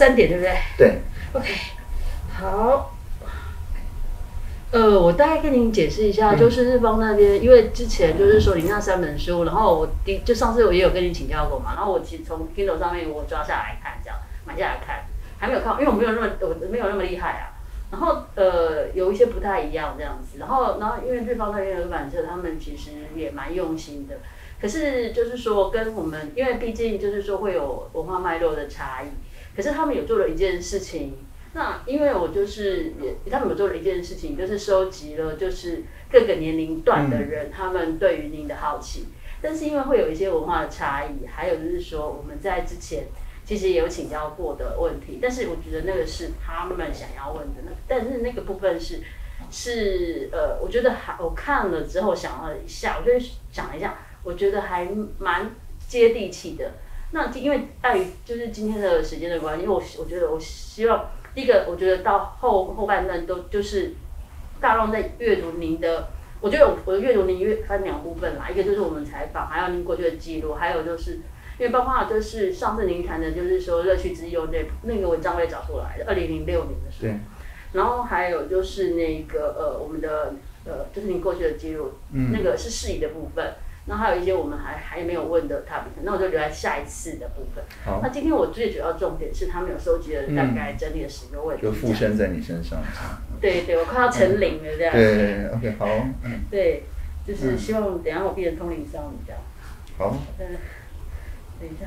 三点对不对对，？OK，好。呃，我大概跟您解释一下，嗯就是日方那边，因为之前就是说你那三本书，然后我第就上次我也有跟你请教过嘛，然后我其实从 Kindle 上面我抓下来看，这样买下来看，还没有看，因为我没有那么我没有那么厉害啊。然后呃有一些不太一样这样子，然后然后因为日方那边的出版社他们其实也蛮用心的，可是就是说跟我们，因为毕竟就是说会有文化脉络的差异，可是他们有做了一件事情。那因为我就是也，他们有做了一件事情，就是收集了就是各个年龄段的人、他们对于您的好奇，但是因为会有一些文化的差异，还有就是说我们在之前其实也有请教过的问题，但是我觉得那个是他们想要问的，那但是那个部分是是呃，我觉得还我看了之后想了一下，我就想了一下，我觉得还蛮接地气的。那因为碍于就是今天的时间的关系，因为我我觉得我希望第一个，我觉得到后后半段都就是大众在阅读您的，我觉得我我的阅读您阅分两部分啦，一个就是我们采访，还有您过去的记录，还有就是因为包括就是上次您谈的，就是说乐趣之忧那那个文章我也找出来的，二零零六年的时候对，然后还有就是那个呃我们的呃就是您过去的记录，嗯那个是事宜的部分。那还有一些我们还还没有问的 topic，那我就留在下一次的部分。好那，今天我最主要重点是他们有收集了大概整理了十个问题，就附身在你身上。对对，我快要成零了这样。对，OK，好，嗯，对，就是希望等一下我变成通灵少女这样。好，嗯，等一下，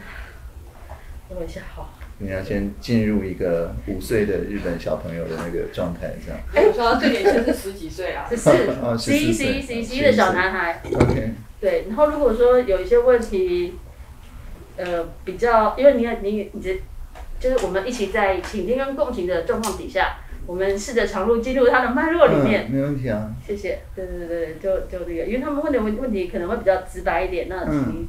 等我一下，好。你要先进入一个五岁的日本小朋友的那个状态，这样。哎，我说到最年轻是十几岁啊十，四哦，十一、14十一、十一、十一的小男孩。OK，对，然后如果说有一些问题，呃，比较，因为你你你这就是我们一起在倾听跟共情的状况底下，我们试着常入进入他的脉络里面。嗯，没问题啊。谢谢，对对对，就就这个，因为他们问的问问题可能会比较直白一点，那请嗯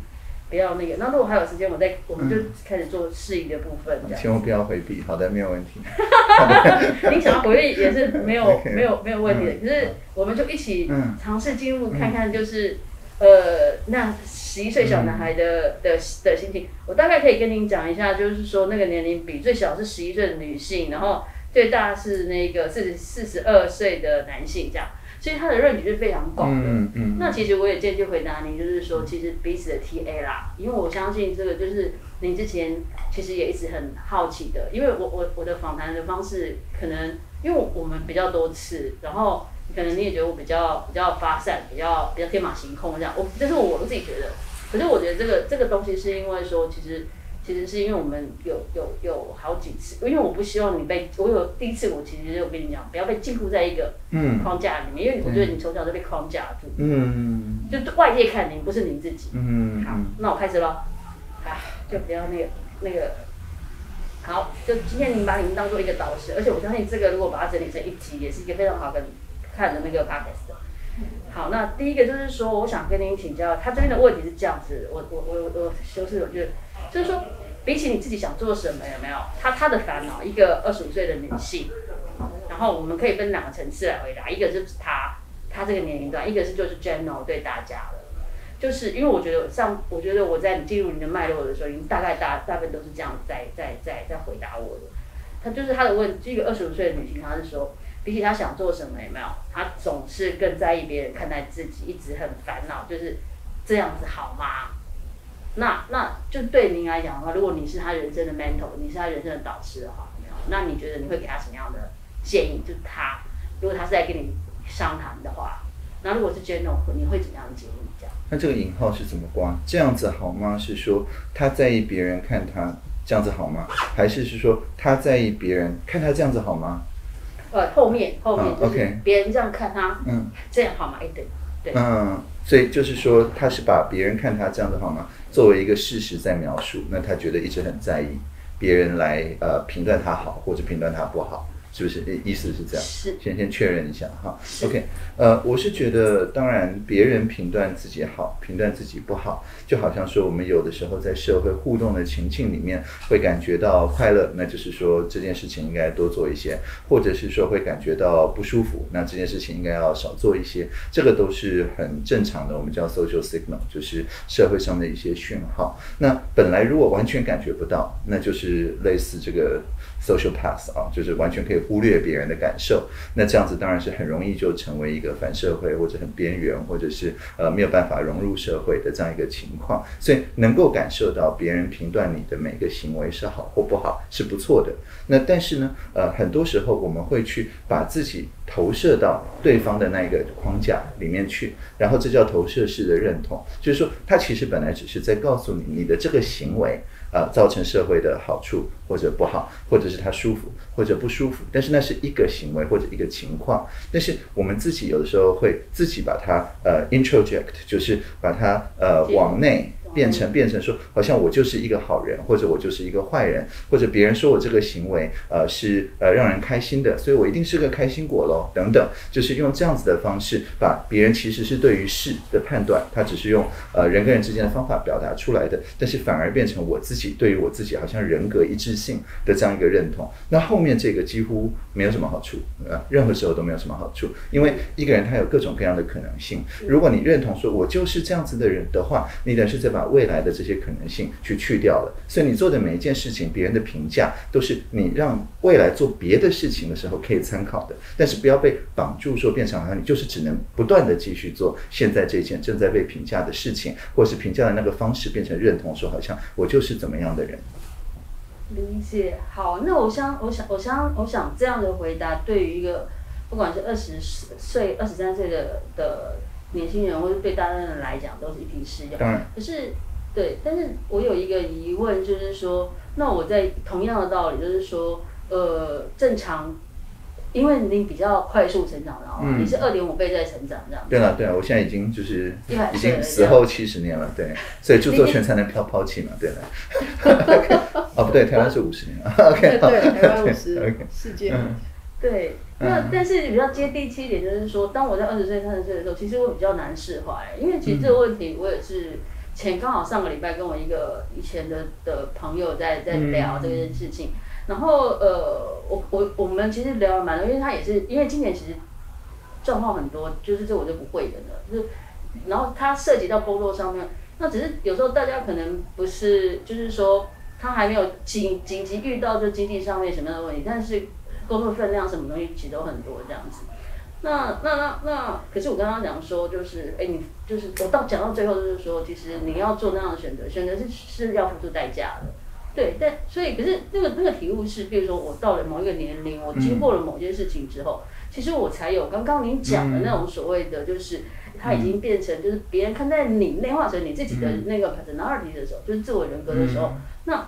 不要那个。那如果还有时间，我再我们就开始做适宜的部分，这样。千万不要回避，好的，没有问题。你想要回避也是没有 没有没有问题的，嗯可是我们就一起嗯尝试进入看看，就是呃，那十一岁小男孩的的的心情，我大概可以跟您讲一下，就是说那个年龄比最小是十一岁的女性，然后最大是那个四十四十二岁的男性，这样，所以他的认知是非常广的。嗯嗯那其实我也间接回答您，就是说，其实彼此的 TA 啦，因为我相信这个就是您之前其实也一直很好奇的，因为我我我的访谈的方式可能因为我们比较多次，然后可能你也觉得我比较比较发散，比较比较天马行空这样，我这是我自己觉得，可是我觉得这个这个东西是因为说其实。其实是因为我们有有有好几次，因为我不希望你被我有第一次，我其实就跟你讲，不要被禁锢在一个嗯框架里面，因为我觉得你从小就被框架住。嗯就外界看您，不是您自己。嗯好，那我开始喽。啊，就不要那个那个。好，就今天您把你们当做一个导师，而且我相信这个如果把它整理成一集，也是一个非常好的看的那个 podcast。好，那第一个就是说，我想跟您请教，他这边的问题是这样子，我我我我修饰，我觉得就是说，比起你自己想做什么，有没有？他他的烦恼，一个二十五岁的女性，然后我们可以分两个层次来回答，一个就是他他这个年龄段，一个是就是 general 对大家的。就是因为我觉得上，我觉得我在进入你的脉络的时候，已经大概大大部分都是这样在在在在回答我的。他就是他的问，这个二十五岁的女性，她是说，比起他想做什么，有没有？他总是更在意别人看待自己，一直很烦恼，就是这样子好吗？那那就对您来讲的话，如果你是他人生的 mentor，你是他人生的导师的话，有没有那你觉得你会给他什么样的建议？就是他，如果他是在跟你商谈的话，那如果是 general，你会怎么样建议？这样？那这个引号是怎么挂？这样子好吗？是说他在意别人看他这样子好吗？还是是说他在意别人看他这样子好吗？呃，后面后面别人这样看他，嗯。这样好吗？哎，对对，嗯，所以就是说他是把别人看他这样子好吗作为一个事实在描述，那他觉得一直很在意别人来呃评断他好或者评断他不好，是不是？意意思是这样？是先先确认一下哈。是 OK，呃，我是觉得，当然别人评断自己好，评断自己不好，就好像说我们有的时候在社会互动的情境里面会感觉到快乐，那就是说这件事情应该多做一些，或者是说会感觉到不舒服，那这件事情应该要少做一些，这个都是很正常的，我们叫 social signal，就是社会上的一些讯号。那本来如果完全感觉不到，那就是类似这个 social pass 啊，就是完全可以忽略别人的感受。那这样子当然是很容易就成为一个反社会或者很边缘，或者是呃没有办法融入社会的这样一个情况。所以能够感受到别人评断你的每个行为是好或不好是不错的。那但是呢，呃，很多时候我们会去把自己投射到对方的那一个框架里面去，然后这叫投射式的认同，就是说他其实本来只是在告诉你你的这个行为。啊，造成社会的好处或者不好，或者是他舒服或者不舒服，但是那是一个行为或者一个情况。但是我们自己有的时候会自己把它呃 introject，就是把它呃往内。变成变成说，好像我就是一个好人，或者我就是一个坏人，或者别人说我这个行为呃是呃让人开心的，所以我一定是个开心果喽，等等，就是用这样子的方式把别人其实是对于事的判断，他只是用呃人跟人之间的方法表达出来的，但是反而变成我自己对于我自己好像人格一致性的这样一个认同。那后面这个几乎没有什么好处，呃，任何时候都没有什么好处，因为一个人他有各种各样的可能性。如果你认同说我就是这样子的人的话，你等是在把未来的这些可能性去去掉了，所以你做的每一件事情，别人的评价都是你让未来做别的事情的时候可以参考的，但是不要被绑住，说变成好像你就是只能不断的继续做现在这件正在被评价的事情，或是评价的那个方式变成认同，说好像我就是怎么样的人。理解好，那我想，我想，我想，我想这样的回答，对于一个不管是二十岁、二十三岁的的。年轻人或者对大家人来讲都是一批适用，可是对，但是我有一个疑问，就是说，那我在同样的道理，就是说，呃，正常，因为你比较快速成长，然后你是二点五倍在成长，这样。对了，对了，我现在已经就是已经死后七十年了，对，所以著作权才能抛抛弃嘛，对了。哦，不对，台湾是五十年，OK，对，台湾五十，世界。对，那但是比较接地气一点，就是说，当我在二十岁、三十岁的时候，其实我比较难释怀，因为其实这个问题，我也是前刚好上个礼拜跟我一个以前的的朋友在在聊这件事情，然后呃，我我我们其实聊了蛮多，因为他也是因为今年其实状况很多，就是这我就不会的了，就是然后他涉及到工作上面，那只是有时候大家可能不是，就是说他还没有紧紧急遇到就经济上面什么样的问题，但是。工作分量什么东西其实都很多这样子，那那那那，可是我刚刚讲说，就是哎，你就是我到讲到最后就是说，其实你要做那样的选择，选择是是要付出代价的，对。但所以，可是那个那个体悟是，比如说我到了某一个年龄，我经过了某件事情之后，其实我才有刚刚您讲的那种所谓的，就是它已经变成就是别人看待你内化成你自己的那个 personality 的时候，就是自我人格的时候，那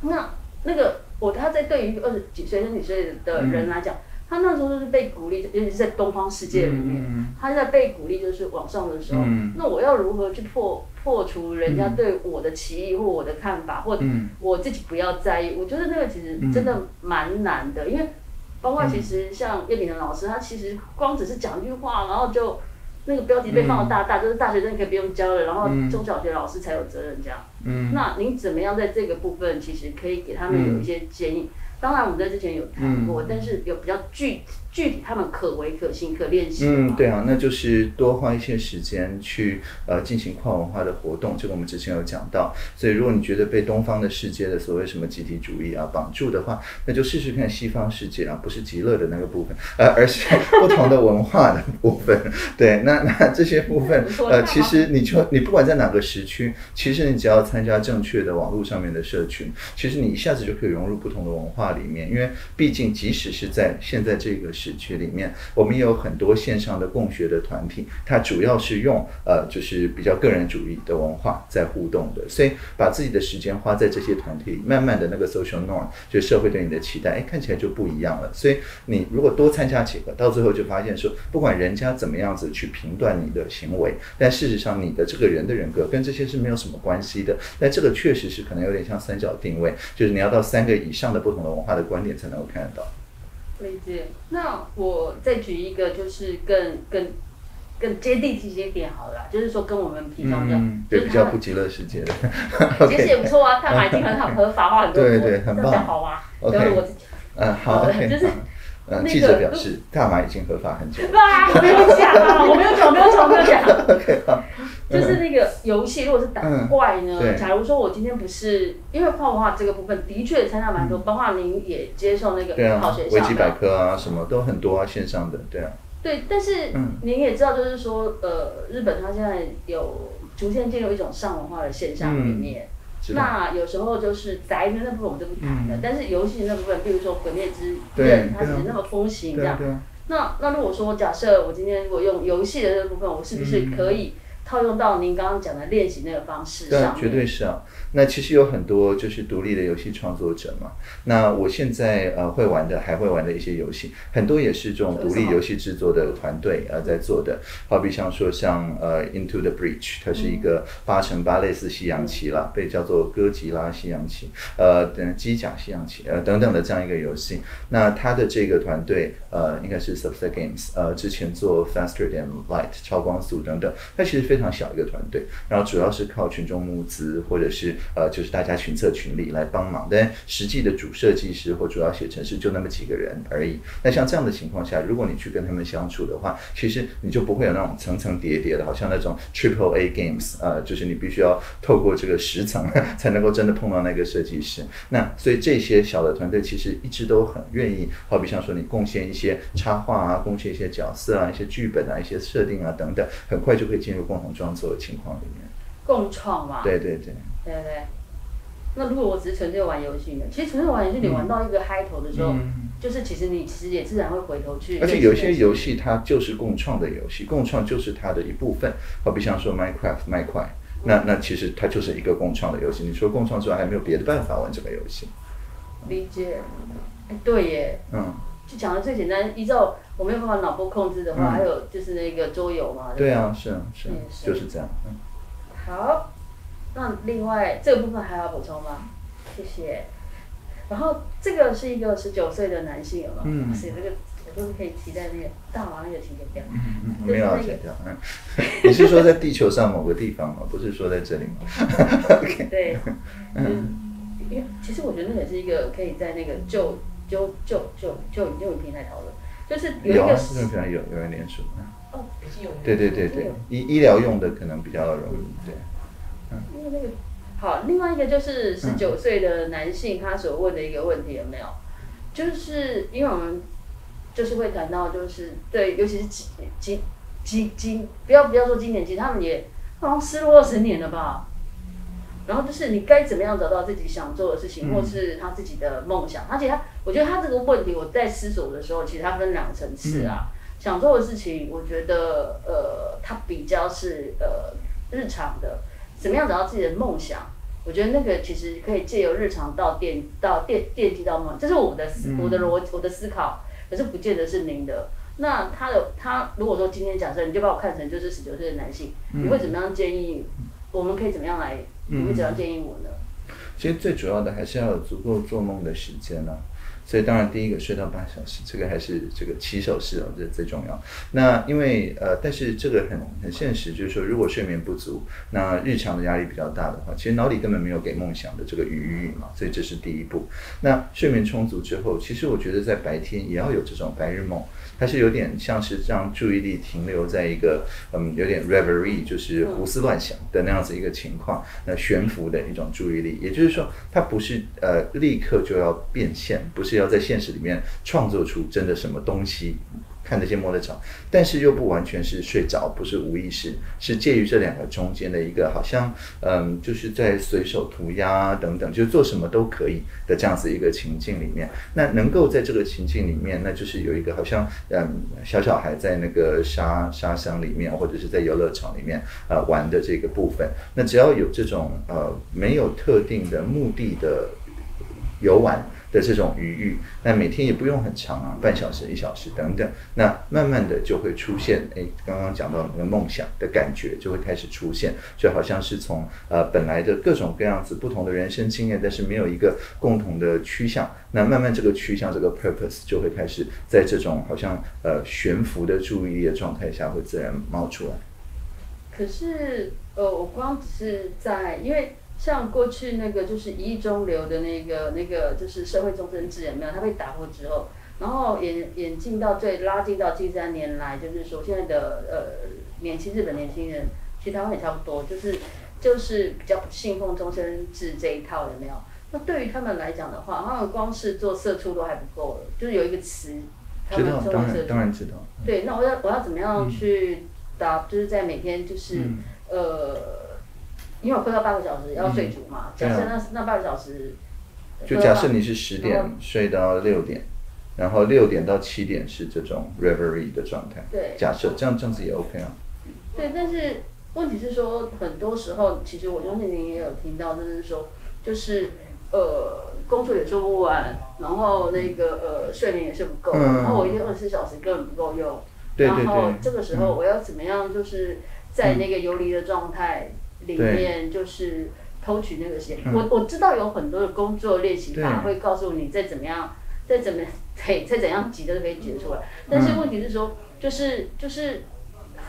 那那个。我他在对于二十几岁、三十几岁的人来讲，他那时候就是被鼓励，尤其是在东方世界里面，他在被鼓励就是往上的时候，那我要如何去破破除人家对我的歧义或我的看法，或我自己不要在意？我觉得那个其实真的蛮难的，因为包括其实像叶秉的老师，他其实光只是讲一句话，然后就。那个标题被放的大大，就是大学生可以不用教了，然后中小学老师才有责任这样。那您怎么样在这个部分，其实可以给他们有一些建议？当然，我们在之前有谈过，但是有比较具具体，他们可为可行可练习。嗯，对啊，那就是多花一些时间去呃进行跨文化的活动，这个我们之前有讲到。所以，如果你觉得被东方的世界的所谓什么集体主义啊绑住的话，那就试试看西方世界啊，不是极乐的那个部分，呃，而是 不同的文化的部分。对，那那这些部分呃，其实你就你不管在哪个时区，其实你只要参加正确的网络上面的社群，其实你一下子就可以融入不同的文化。里面，因为毕竟即使是在现在这个市区里面，我们也有很多线上的共学的团体，它主要是用呃就是比较个人主义的文化在互动的，所以把自己的时间花在这些团体里，慢慢的那个 social norm 就社会对你的期待，哎，看起来就不一样了。所以你如果多参加几个，到最后就发现说，不管人家怎么样子去评断你的行为，但事实上你的这个人的人格跟这些是没有什么关系的。但这个确实是可能有点像三角定位，就是你要到三个以上的不同的。文化的观点才能够看得到。理解。那我再举一个，就是更更更接地气一点好了，就是说跟我们平常的，对比较不极乐世界的，其实也不错啊，太马已经很好合法化 很多，对对，很棒，好啊。OK，我嗯好，就是呃，那记者个表示，大麻已经合法很久了。啊，我没有讲啊，我没有讲，我没有讲，我没有讲。OK，好，就是那个游戏，如果是打怪呢？嗯假如说我今天不是因为画画这个部分的确参加蛮多，包括您也接受那个好学，校维基百，科啊，什么都很多啊，线上的，对啊，对，但是嗯。您也知道，就是说，呃，日本它现在有逐渐进入一种上文化的现象里面。那有时候就是宅的那部分我们就不谈了，嗯。但是游戏那部分，比如说《鬼灭之对刃》，它对啊其实那么风行这样。那那如果说假设我今天如果用游戏的这部分，我是不是可以套用到您刚刚讲的练习那个方式上，对？绝对是啊。那其实有很多就是独立的游戏创作者嘛。那我现在呃会玩的，还会玩的一些游戏，很多也是这种独立游戏制作的团队呃在做的。好比像说像呃 Into the Breach，它是一个八乘八类似西洋棋啦，被叫做哥吉拉西洋棋，呃等机甲西洋棋呃等等的这样一个游戏。那它的这个团队呃应该是 Subset Games，呃之前做 Faster Than Light 超光速等等，它其实非非常小一个团队，然后主要是靠群众募资或者是呃就是大家群策群力来帮忙，但实际的主设计师或主要写程式就那么几个人而已。那像这样的情况下，如果你去跟他们相处的话，其实你就不会有那种层层叠叠的，好像那种 Triple A Games，呃，就是你必须要透过这个十层 才能够真的碰到那个设计师。那所以这些小的团队其实一直都很愿意，好比像说你贡献一些插画啊，贡献一些角色啊，一些剧本啊，一些设定啊等等，很快就可以进入共同创作的情况里面。共创嘛。对对对，对对。那如果我只是纯粹玩游戏呢？其实纯粹玩游戏，你玩到一个嗨头的时候，嗯就是其实你其实也自然会回头去。而且有些游戏它就是共创的游戏，共创就是它的一部分，好比像说 Minecraft 麦块，那那其实它就是一个共创的游戏。你除了共创之外，还没有别的办法玩这个游戏。理解。哎，对耶，嗯，就讲的最简单，依照我没有办法脑波控制的话，嗯还有就是那个桌游嘛。不对啊，是啊，是啊嗯，是就是这样。嗯好，那另外这个部分还要补充吗？谢谢。然后这个是一个十九岁的男性，有吗？嗯哇塞，这个我都可以期待那个大王那个情节掉。嗯，没有要剪掉。嗯，你是说在地球上某个地方吗？不是说在这里吗 对，嗯嗯，因为其实我觉得那也是一个可以在那个就就就就就就平台讨论，就是有一个市政平台有有人联署。嗯哦，已经有对对对对，医医疗用的可能比较容易。对，嗯因为那个好，另外一个就是嗯十九岁的男性他所问的一个问题有没有？就是因为我们就是会谈到，就是对，尤其是今今今今不要不要说今年，其实他们也好像失落二十年了吧。然后就是你该怎么样找到自己想做的事情，嗯或是他自己的梦想。而且他，我觉得他这个问题，我在思索的时候，其实它分两个层次啊。想做的事情，我觉得呃，它比较是呃日常的，怎么样找到自己的梦想？我觉得那个其实可以借由日常到电到电电梯到梦，这是我的思我的逻我的思考，可是不见得是您的。那他的他如果说今天假设你就把我看成就是十九岁的男性，你会怎么样建议？我们可以怎么样来？你会怎样建议我呢？其实最主要的还是要有足够做梦的时间啊。所以当然第一个睡到八小时，这个还是这个起手式哦，这最重要。那因为呃，但是这个很很现实，就是说如果睡眠不足，那日常的压力比较大的话，其实脑里根本没有给梦想的这个余裕嘛，所以这是第一步。那睡眠充足之后，其实我觉得在白天也要有这种白日梦，它是有点像是让注意力停留在一个嗯有点 reverie，就是胡思乱想的那样子一个情况，那悬浮的一种注意力，也就是说它不是呃立刻就要变现，不是是要在现实里面创作出真的什么东西。看得见摸得着，但是又不完全是睡着，不是无意识，是介于这两个中间的一个，好像嗯，就是在随手涂鸦等等，就做什么都可以的这样子一个情境里面。那能够在这个情境里面，那就是有一个好像嗯小小孩在那个沙沙箱里面，或者是在游乐场里面呃玩的这个部分。那只要有这种呃没有特定的目的的游玩。的这种余裕，那每天也不用很长啊，半小时、一小时等等，那慢慢的就会出现，哎，刚刚讲到那个梦想的感觉就会开始出现，就好像是从呃本来的各种各样子不同的人生经验，但是没有一个共同的趋向，那慢慢这个趋向这个 purpose 就会开始在这种好像呃悬浮的注意力的状态下会自然冒出来。可是呃，我光只是在因为。像过去那个就是一亿中流的那个那个就是社会终身制有没有？它被打破之后，然后演演进到最拉近到近三年来，就是说现在的呃年轻日本年轻人，其实台湾也差不多，就是就是比较信奉终身制这一套，有没有？那对于他们来讲的话，他们光是做社畜都还不够了，就是有一个词，他知道，当然为社畜。当然知道。对，那我要我要怎么样去打？就是在每天就是、嗯呃，因为我睡到八个小时要睡足嘛，假设那那八个小时，就假设你是十点睡到六点，然后六点到七点是这种 reverie 的状态。对。假设这样这样子也 OK 啊。对，但是问题是说，很多时候其实我相信您也有听到，就是说，就是呃，工作也做不完，然后那个呃，睡眠也是不够，嗯。然后我一天二十四小时根本不够用，对对然后这个时候我要怎么样，就是在那个游离的状态里面，就是偷取那个时间。嗯我我知道有很多的工作练习法会告诉你再怎么样，再怎么对，再怎样挤都可以挤得出来，但是嗯问题是说，就是就是。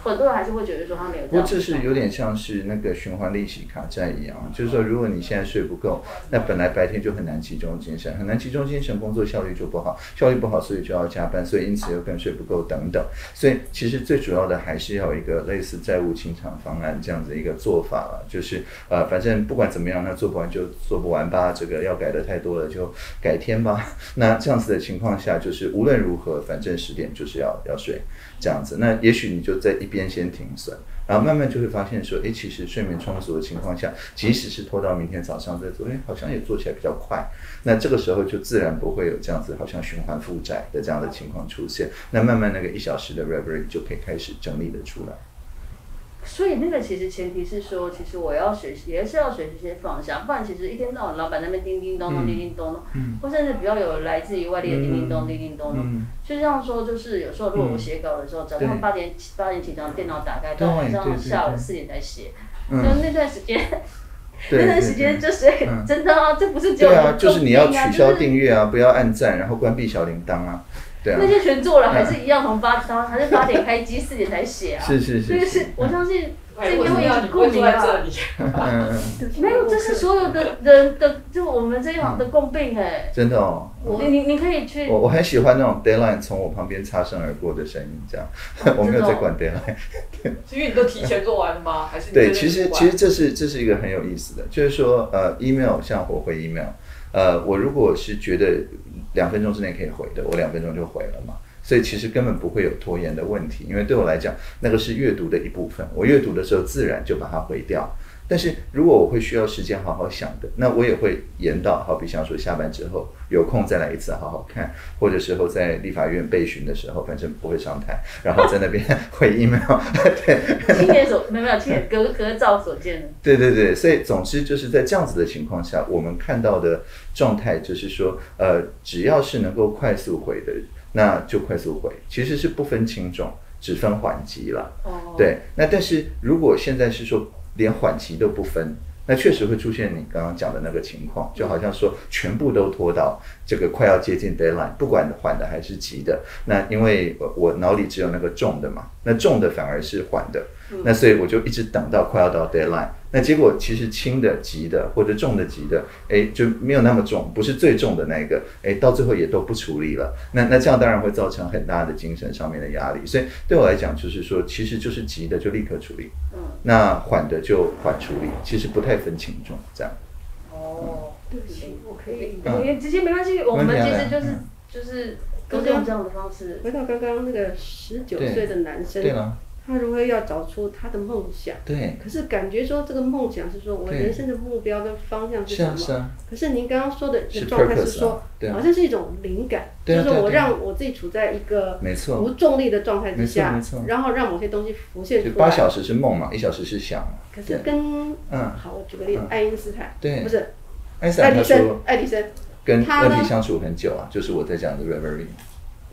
很多人还是会觉得说他没有不过这是有点像是那个循环利息卡债一样，就是说，如果你现在睡不够，那本来白天就很难集中精神，很难集中精神，工作效率就不好，效率不好，所以就要加班，所以因此又更睡不够等等。所以其实最主要的还是要有一个类似债务清偿方案这样子一个做法了，就是呃，反正不管怎么样，那做不完就做不完吧，这个要改的太多了就改天吧。那这样子的情况下，就是无论如何，反正十点就是要要睡。这样子，那也许你就在一边先停损，然后慢慢就会发现说，诶，其实睡眠充足的情况下，即使是拖到明天早上再做，诶，好像也做起来比较快。那这个时候就自然不会有这样子好像循环负债的这样的情况出现。那慢慢那个一小时的 reverie 就可以开始整理的出来。所以那个其实前提是说，其实我要学习，也是要学习一些放下，不然其实一天到晚老板那边叮叮咚咚、嗯叮叮咚咚，嗯或甚至比较有来自于外地的叮叮咚、嗯。叮叮咚咚。嗯，就像说，就是有时候如果我写稿的时候，早上八点八点起床，电脑打开，到晚上下午四点才写，就那段时间，那段时间就是嗯。真的啊，这不是只有对啊，就是你要取消订阅啊，不要按赞，然后关闭小铃铛啊，对啊那，些全做了，还是一样从八到还是八点开机，四点才写啊。是是这个是是是，我相信这哎，应该会引起我知道你不共鸣吧会坐在这。里。嗯嗯，没有，这是所有的人的，就我们这一行的共病哎。真的哦。你你你可以去我我很喜欢那种 deadline 从我旁边擦身而过的声音，这样，我没有在管 deadline。是因为你都提前做完了吗？还是对，其实其实这是这是一个很有意思的，就是说呃，email 像我回 email，呃，我如果是觉得两分钟之内可以回的，我两分钟就回了嘛。所以其实根本不会有拖延的问题，因为对我来讲，那个是阅读的一部分。我阅读的时候自然就把它回掉。但是如果我会需要时间好好想的，那我也会延到，好比像说下班之后有空再来一次好好看，或者时候在立法院备询的时候，反正不会上台，然后在那边回 email，对，亲眼所没有没有亲眼隔隔照所见的。对对对，所以总之就是在这样子的情况下，我们看到的状态就是说，呃，只要是能够快速回的，那就快速回，其实是不分轻重，只分缓急了。哦。对，那但是如果现在是说连缓急都不分，那确实会出现你刚刚讲的那个情况，就好像说全部都拖到这个快要接近 deadline，不管缓的还是急的。那因为我我脑里只有那个重的嘛，那重的反而是缓的，那所以我就一直等到快要到 deadline。那结果其实轻的、急的或者重的、急的，哎，就没有那么重，不是最重的那个，哎，到最后也都不处理了。那那这样当然会造成很大的精神上面的压力。所以对我来讲，就是说，其实就是急的就立刻处理，嗯。那缓的就缓处理，其实不太分轻重这样。哦。对不起，我可以嗯你直接没关系，我们其实就是嗯就是都是用这样的方式。回到刚刚那个十九岁的男生对，了，他如何要找出他的梦想？对，可是感觉说这个梦想是说我人生的目标跟方向是什么？是啊是啊，可是您刚刚说的是状态是说啊，对。啊好像是一种灵感，就是我让我自己处在一个没错。无重力的状态之下然后让某些东西浮现出来。八小时是梦嘛，一小时是想嘛。可是跟嗯。好，我举个例子嗯，爱因斯坦对。不是。爱迪生，爱迪生。跟他题相处很久啊，就是我在讲的 reverie。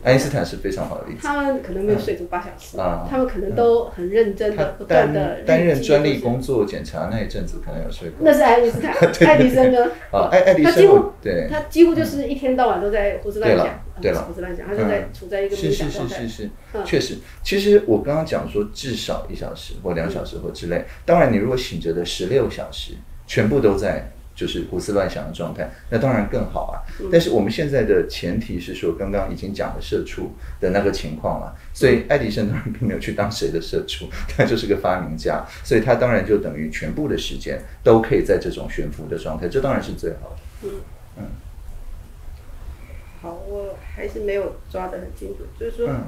爱因斯坦是非常好的例子。他们可能没有睡足八小时，啊他们可能都很认真他的、不断担的担任专利工作检查那一阵子，可能有睡过。那是爱因斯坦，爱迪生呢？啊，爱爱迪他几乎生，对，他几乎就是一天到晚都在胡思乱想，对胡思乱想，他就在处在一个是是冥想状态是是。是，嗯确实。其实我刚刚讲说，至少一小时或两小时或之类。当然，你如果醒着的十六小时全部都在就是胡思乱想的状态，那当然更好啊。但是我们现在的前提是说，刚刚已经讲了社畜的那个情况了，所以爱迪生当然并没有去当谁的社畜，他就是个发明家，所以他当然就等于全部的时间都可以在这种悬浮的状态，这当然是最好的。嗯嗯好，我还是没有抓得很清楚，就是说、嗯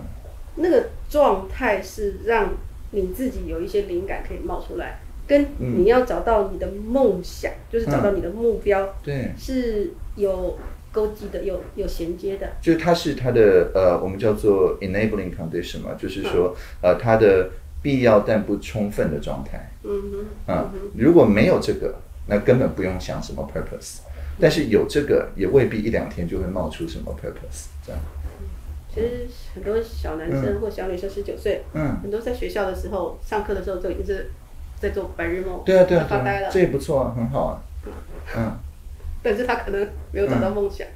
那个状态是让你自己有一些灵感可以冒出来，跟嗯你要找到你的梦想，就是找到你的目标，对。是有勾稽的，有有衔接的。就是它是它的呃，我们叫做 enabling condition 嘛，就是说呃，它的必要但不充分的状态。嗯哼，啊、如果没有这个，那根本不用想什么 purpose。但是有这个，也未必一两天就会冒出什么 purpose。这样，其实很多小男生或小女生十九岁，嗯，很多在学校的时候上课的时候就已经是在做白日梦，对啊，对啊，发呆了这，也不错啊，很好啊。嗯，但是他可能没有找到梦想。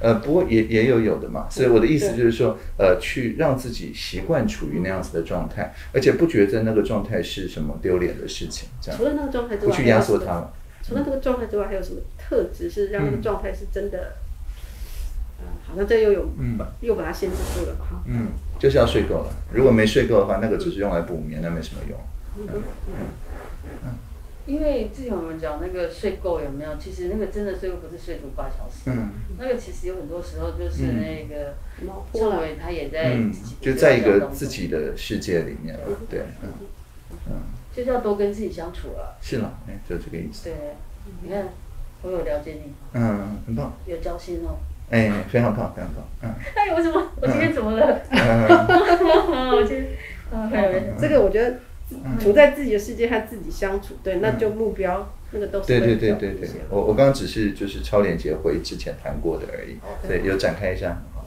呃，不过也也有有的嘛，所以我的意思就是说，呃，去让自己习惯处于那样子的状态，而且不觉得那个状态是什么丢脸的事情，这样除了那个状态之外，不去压缩它了。除了这个状态之外，还有什么特质是让那个状态是真的？嗯，好像这又有，嗯又把它限制住了吧？哈。嗯，就是要睡够了。如果没睡够的话，那个只是用来补眠，那没什么用。因为之前我们讲那个睡够有没有？其实那个真的睡够不是睡足八小时，嗯那个其实有很多时候就是那个脑波了，赵伟他也在嗯，就在一个自己的世界里面了。对，嗯嗯，就是要多跟自己相处了。是了，哎，就这个意思。对，你看我有了解你，嗯，很棒，有交心哦。哎，非常棒，非常棒。嗯哎，我怎么我今天怎么了？嗯 我今天啊，还有这个我觉得处在自己的世界和自己相处，对，那就目标那个都是对对对对对，我我刚刚只是就是超链接回之前谈过的而已对，有展开一下，很好。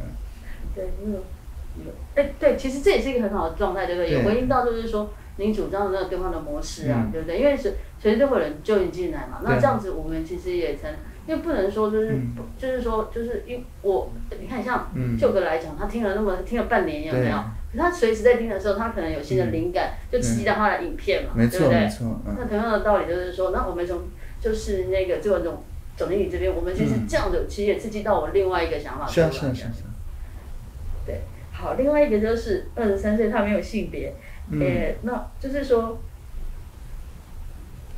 嗯。对，有有，哎，对，其实这也是一个很好的状态，对不对？对。有回应到就是说，您主张的那个对话的模式啊，嗯。对不对？因为是随时都会有人就你进来嘛，那这样子我们其实也曾，因为不能说就是、嗯。就是说就是因我，你看像嗯。舅哥来讲，他听了那么听了半年有没有？可是他随时在听的时候，他可能有新的灵感，就刺激到他的影片嘛，没对不对那同样的道理就是说，那我们从就是那个这个总总经理这边，我们其实嗯。这样子，其实也刺激到我另外一个想法出来。是啊是啊是对，好，另外一个就是二十三岁，他没有性别，嗯。诶、那就是说，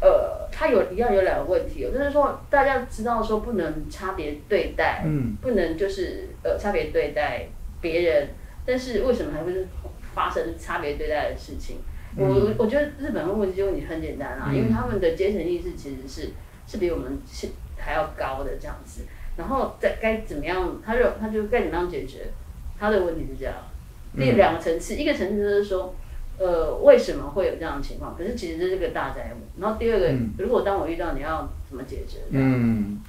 呃，他有一样有两个问题哦，就是说大家知道说不能差别对待，嗯。不能就是呃差别对待别人，但是为什么还会是发生差别对待的事情？我我我觉得日本的问题就你很简单啊，嗯。因为他们的阶层意识其实是是比我们是还要高的这样子，然后在该怎么样，他就他就该怎么样解决他的问题是这样，第嗯两个层次，一个层次就是说。呃，为什么会有这样的情况？可是其实这是个大债务。然后第二个，嗯如果当我遇到，你要怎么解决？嗯，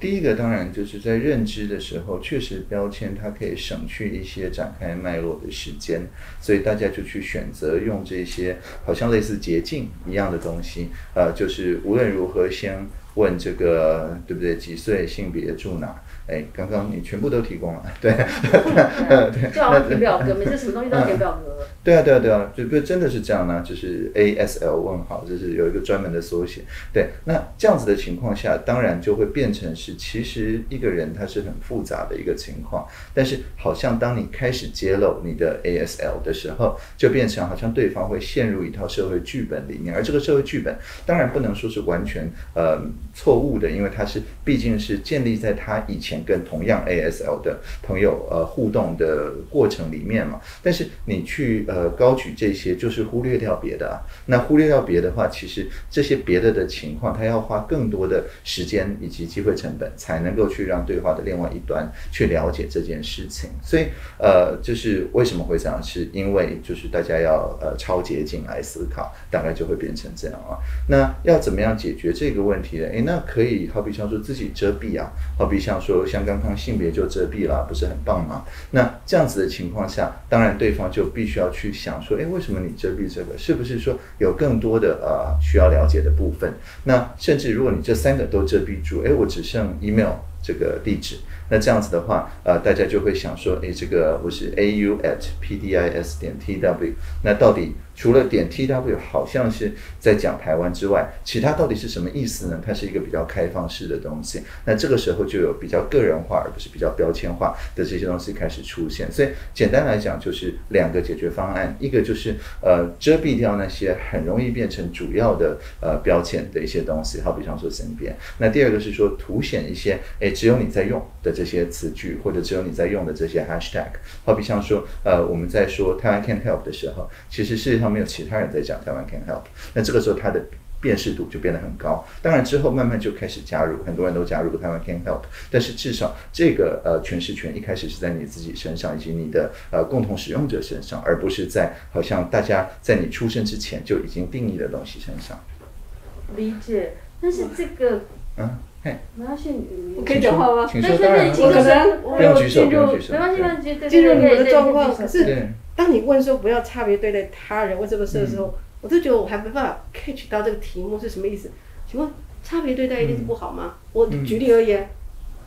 第一个当然就是在认知的时候，确实标签它可以省去一些展开脉络的时间，所以大家就去选择用这些好像类似捷径一样的东西，呃，就是无论如何先问这个对不对？几岁、性别、住哪？哎，刚刚你全部都提供了，对。对，就好像填表格，每次什么东西都要填表格。对啊，对啊，对啊，就不真的是这样呢、就是 A S L 问号，就是有一个专门的缩写。对，那这样子的情况下，当然就会变成是，其实一个人他是很复杂的一个情况，但是好像当你开始揭露你的 A S L 的时候，就变成好像对方会陷入一套社会剧本里面，而这个社会剧本当然不能说是完全呃错误的，因为它是毕竟是建立在他以前跟同样 ASL 的朋友呃互动的过程里面嘛。但是你去呃高举这些，就是忽略掉别的啊。那忽略掉别的话，其实这些别的的情况，他要花更多的时间以及机会成本，才能够去让对话的另外一端去了解这件事情。所以呃，就是为什么会这样，是因为就是大家要呃超捷径来思考，大概就会变成这样啊。那要怎么样解决这个问题呢？诶，那可以好比像说自己遮蔽啊，好比像说像刚刚性别就遮蔽了，不是很棒吗？那这样子的情况下，当然对方就必须要去去想说，哎，为什么你遮蔽这个？是不是说有更多的呃需要了解的部分？那甚至如果你这三个都遮蔽住，哎，我只剩 email 这个地址。那这样子的话，呃，大家就会想说，诶，这个我是 au at pdis 点 tw，那到底除了点 T W 好像是在讲台湾之外，其他到底是什么意思呢？它是一个比较开放式的东西。那这个时候就有比较个人化，而不是比较标签化的这些东西开始出现。所以简单来讲，就是两个解决方案，一个就是呃遮蔽掉那些很容易变成主要的呃标签的一些东西，好比方说身边。那第二个是说凸显一些，哎，只有你在用的这些词句，或者只有你在用的这些 hashtag，好比像说呃我们在说台湾 can help 的时候，其实世界上没有其他人在讲台湾 can help，那这个时候它的辨识度就变得很高。当然之后慢慢就开始加入，很多人都加入台湾 can help，但是至少这个呃诠释权一开始是在你自己身上，以及你的呃共同使用者身上，而不是在好像大家在你出生之前就已经定义的东西身上。理解，但是这个嗯，嘿，没关系，你我可以讲话吗？请说，对对当然我可能我有举手，进入没关系，没关系，对进入你们的状况，可是当你问说不要差别对待他人或这个事的时候，嗯。我都觉得我还没办法 catch 到这个题目是什么意思。请问差别对待一定是不好吗？我举例而言，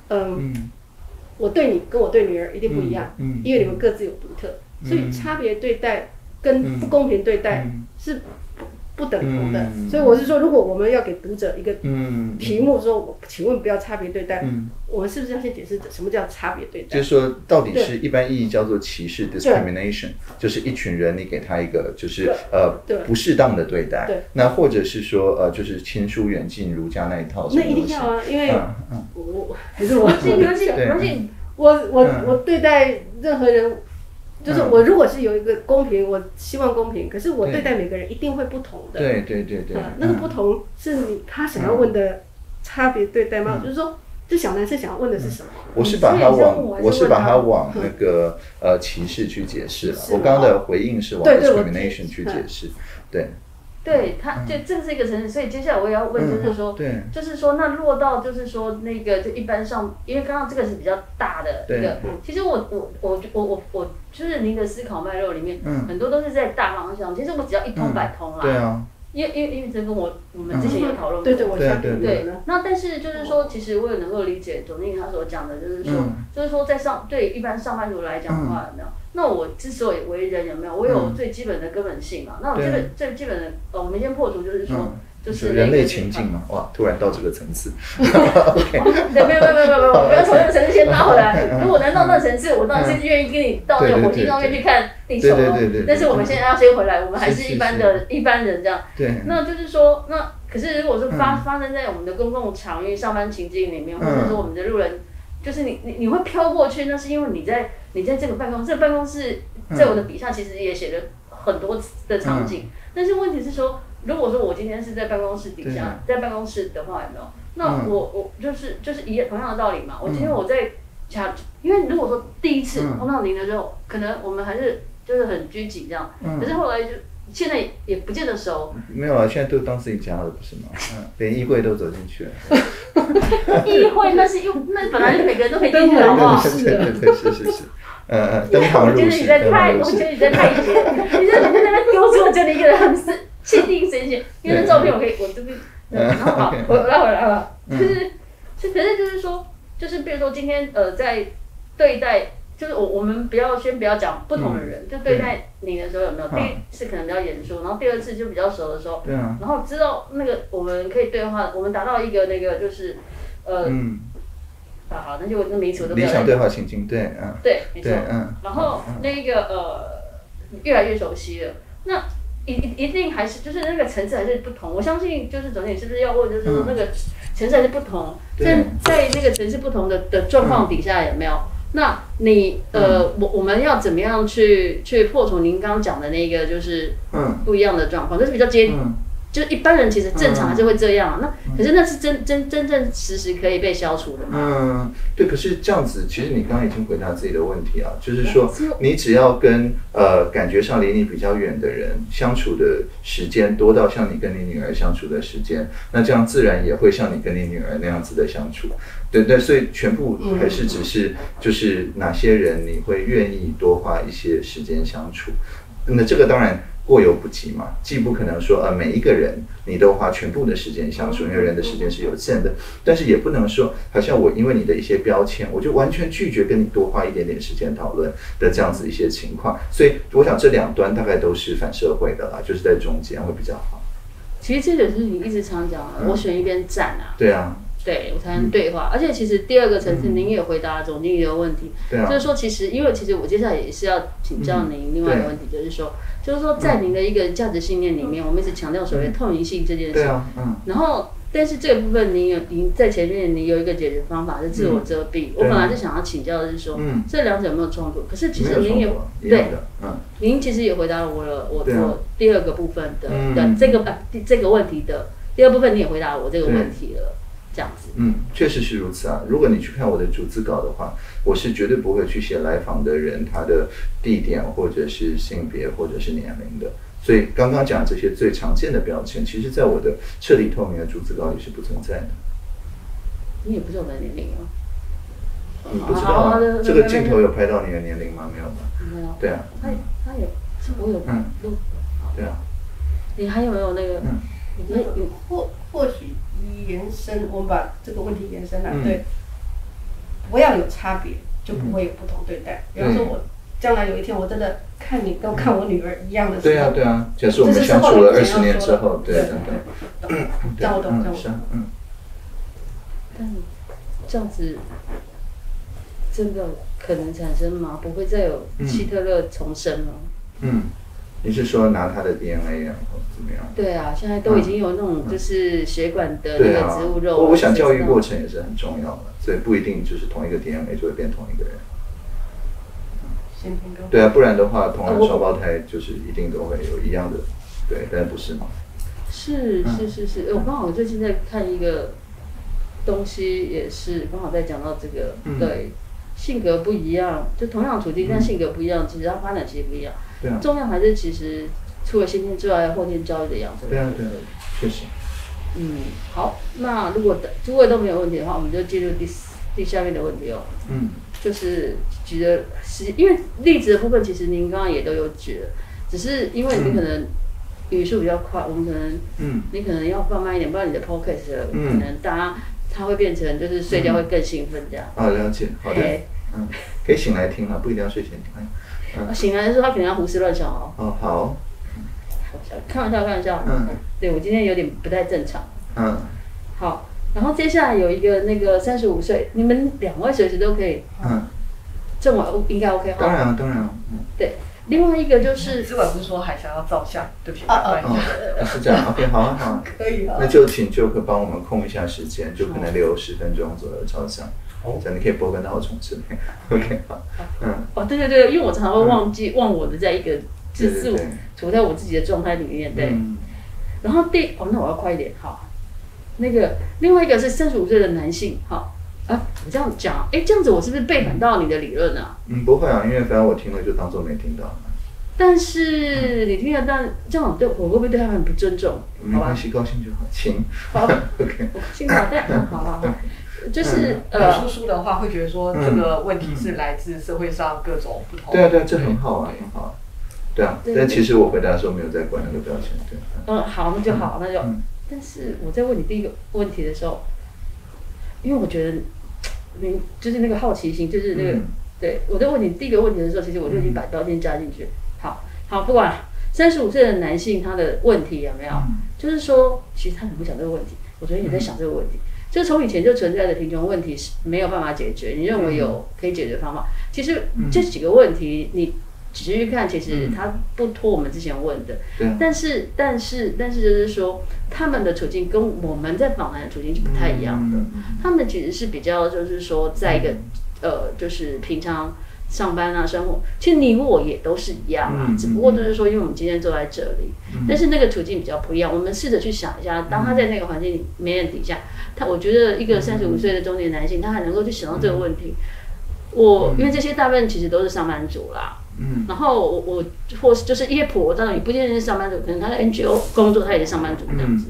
嗯，嗯。我对你跟我对女儿一定不一样，因为你们各自有独特，所以差别对待跟不公平对待嗯。是不不等同的。嗯。所以我是说，如果我们要给读者一个嗯，题目说，我请问不要差别对待，嗯。我们是不是要先解释什么叫差别对待？就是说，到底是一般意义叫做歧视 （discrimination），就是一群人你给他一个就是呃不适当的对待。对，那或者是说呃就是亲疏远近儒家那一套什那？一定要啊，因为我我还是我没关系，没关系，对。没关系，我我嗯。我对待任何人，就是嗯。我如果是有一个公平，我希望公平，可是我对对待每个人一定会不同的。对对对对啊，那个不同是你他想要问的差别对待吗？就是说，这小男生想要问的是什么？我是把它你是问往我是我是把他往那个呃歧视去解释了。我刚刚的回应是往 discrimination 去解释，对，对他，这这是一个城市，所以接下来我也要问，就是说，对。就是说，那落到就是说那个就一般上，因为刚刚这个是比较大的一对。个，其实我我我我我我就是您的思考脉络里面，嗯。很多都是在大方向，其实我只要一通百通啦，对啊，因为因为因为这跟我我们之前有讨论过，对对，我对相信对对。对呢。，那但是就是说，其实我也能够理解总经理他所讲的，就是说，嗯。就是说在上对一般上班族来讲的话，有没有？那我之所以为人，有没有？我有嗯最基本的根本性嘛。那我对基本最基本的，呃，我们先破除，就是说嗯，就是人类那个情境嘛，哇，突然到这个层次，对，没有没有没有没有我不要从那个层次先拉回来。如果能到那个层次，我当然是愿意跟你到那个火星上面去看地球哦对对对。但是我们现在要先回来，我们还是一般的一般人这样。对，那就是说，那可是如果说发、嗯发生在我们的公共场域、上班情境里面，或嗯者说我们的路人，就是你你你会飘过去，那是因为你在你在这个办公这个办公室，嗯在我的笔下其实也写了很多的场景，但是问题是说，如果说我今天是在办公室底下，在办公室的话，有没有？那嗯我我就是就是一同样的道理嘛。我今天我在假，因为如果说第一次嗯碰到您的时候，可能我们还是就是很拘谨这样，嗯可是后来就现在也不见得熟。没有啊，现在都当自己家了，不是吗？嗯，连衣柜都走进去了。衣柜那是又那本来就每个人都可以进去，好不好？对对对对，是是是，嗯。嗯，登堂入室，我觉得你在登太。我觉得你在太邪，你在你在那边丢出我觉得一个人很是气定神闲，因为那照片我可以，我这边，然后好，我拉回来了，就是，就可是就是说，就是比如说今天呃在对待。就是我我们不要先不要讲不同的人，就对待你的时候有没有？第一次可能比较严肃，然后第二次就比较熟的时候，对啊，然后知道那个我们可以对话，我们达到一个那个就是，呃，嗯，啊好，那就那名词我都不要再理想对话情境，对，嗯，对，没错。对，。嗯，然后那个呃，越来越熟悉了，那一一一定还是就是那个层次还是不同。我相信就是总经理是不是要问，就是那个层次还是不同，对。在在那个层次不同的的状况底下有没有？那你呃，我我们要怎么样去去破除您刚刚讲的那个就是嗯。不一样的状况？这是比较接嗯，就一般人其实正常还是会这样啊，那可是那是真真真正实时可以被消除的嘛？嗯，对，可是这样子，其实你刚刚已经回答自己的问题啊，就是说，你只要跟呃感觉上离你比较远的人相处的时间多到像你跟你女儿相处的时间，那这样自然也会像你跟你女儿那样子的相处。对对，所以全部还是只是就是哪些人你会愿意多花一些时间相处。那这个当然过犹不及嘛，既不可能说呃每一个人你都花全部的时间相处，因为人的时间是有限的，但是也不能说好像我因为你的一些标签，我就完全拒绝跟你多花一点点时间讨论的这样子一些情况，所以我想这两端大概都是反社会的啦，就是在中间会比较好。其实这个是你一直常讲的，我选一边站啊，对啊，对我才能对话。而且其实第二个层次，您也回答了总经理的问题，就是说其实因为其实我接下来也是要请教您另外一个问题，就是说就是说在您的一个价值信念里面，我们一直强调所谓透明性这件事。对啊，嗯，然后，但是这个部分您有您在前面您有一个解决方法是自我遮蔽。我本来就想要请教的是说，嗯。这两者有没有冲突？可是其实您也对，嗯，您其实也回答了我了，我我第二个部分的这个呃第这个问题的第二部分，你也回答了我这个问题了，这样子。嗯，确实是如此啊。如果你去看我的逐字稿的话，我是绝对不会去写来访的人他的地点或者是性别或者是年龄的。所以刚刚讲这些最常见的标签，其实在我的彻底透明的逐字稿里是不存在的。你也不是我的年龄啊。你不知道啊？这个镜头有拍到你的年龄吗？没有吧？没有。对啊，他他有，是我有嗯录。对啊，你还有没有那个？嗯你有有或或许延伸，我们把这个问题延伸了，嗯对，不要有差别，就不会有不同对待。比方说，我将来有一天我真的看你跟看我女儿一样的时候，对啊，对啊。假设我们这是相处了二十年之后，对，对等等。懂这样我懂，这样我懂嗯嗯。但这样子真的可能产生吗？不会再有希特勒重生吗？嗯，你是说拿他的 DNA 啊，或怎么样？对啊，现在都已经有那种就是血管的那个植物肉。我我想教育过程。也是很重要的，所以不一定就是同一个 DNA 就会变同一个人。先天跟对啊，不然的话，同样我双胞胎就是一定都会有一样的，对，但不是吗？是嗯是是是，我刚好最近在看一个东西，也是刚好在讲到这个，嗯对，性格不一样，就同样的处境，但性格不一样，其实它发展其实不一样。对啊，重要还是其实除了先天之外，后天教育的养成。对啊，对啊，确实。嗯，好，那如果的诸位都没有问题的话，我们就进入第四第下面的问题哦，嗯就是举的是因为例子的部分，其实您刚刚也都有举了，只是因为你可能语速比较快，我们可能嗯你可能要放慢一点，不然你的 podcast 嗯可能大家他会变成就是睡觉会更兴奋这样。啊，了解，好的嘿，嗯，可以醒来听啊，不一定要睡前听。哎醒来的时候他可能要胡思乱想哦，哦，好，开玩笑开玩笑，嗯。对我今天有点不太正常。嗯。好，然后接下来有一个那个三十五岁，你们两位随时都可以嗯，正晚应该 OK 哈。当然啊，当然。啊，嗯，对，另外一个就是资管不是说还想要照相，对不起，啊啊。是这样，OK，好啊，好。啊。可以啊。那。就请 Joke 帮我们控一下时间，就可能留十分钟左右照相。好这样你可以播个闹钟之类。OK，好，嗯，哦，对对对，因为我常常会忘记、忘我的在一个自自我处在我自己的状态里面，对。嗯。然后第哦，那我要快一点，好。那个另外一个是三十五岁的男性，好。啊，我这样讲，哎，这样子我是不是背反到你的理论啊？嗯，不会啊，因为反正我听了就当做没听到，但是你听了，但这样对我会不会对他们很不尊重？没关，系，高兴就好，请。好，OK，我信好，但嗯好好好，就是有呃叔，叔的话会觉得说这个问题是来自社会上各种不同。对啊，对啊，这很好啊，很好啊。对啊，对但其实我回答的时候没有在管那个标签，对。嗯，好，那就好，那就嗯。但是我在问你第一个问题的时候，因为我觉得你就是那个好奇心，就是那个、嗯对我在问你第一个问题的时候，其实我就已经把标签加进去。好，好，不管三十五岁的男性他的问题有没有，嗯就是说，其实他很不想这个问题。我昨天也在想这个问题，就是从以前就存在的贫穷问题是没有办法解决，你认为有可以解决方法？其实这几个问题你。仔细去看，其实它不脱我们之前问的。但是，但是，但是，就是说，他们的处境跟我们在访谈的处境是不太一样的。嗯他们其实是比较，就是说，在一个呃，就是平常上班啊、生活，其实你我也都是一样啊，嗯只不过就是说，因为我们今天坐在这里，但是那个途径比较不一样。我们试着去想一下，当他在那个环境里面底下，他我觉得一个三十五岁的中年男性，他还能够去想到这个问题。我因为这些大部分其实都是上班族啦，嗯然后我我或是就是业普，我当然也不一定是上班族，可能他在 NGO 工作，他也是上班族这样子。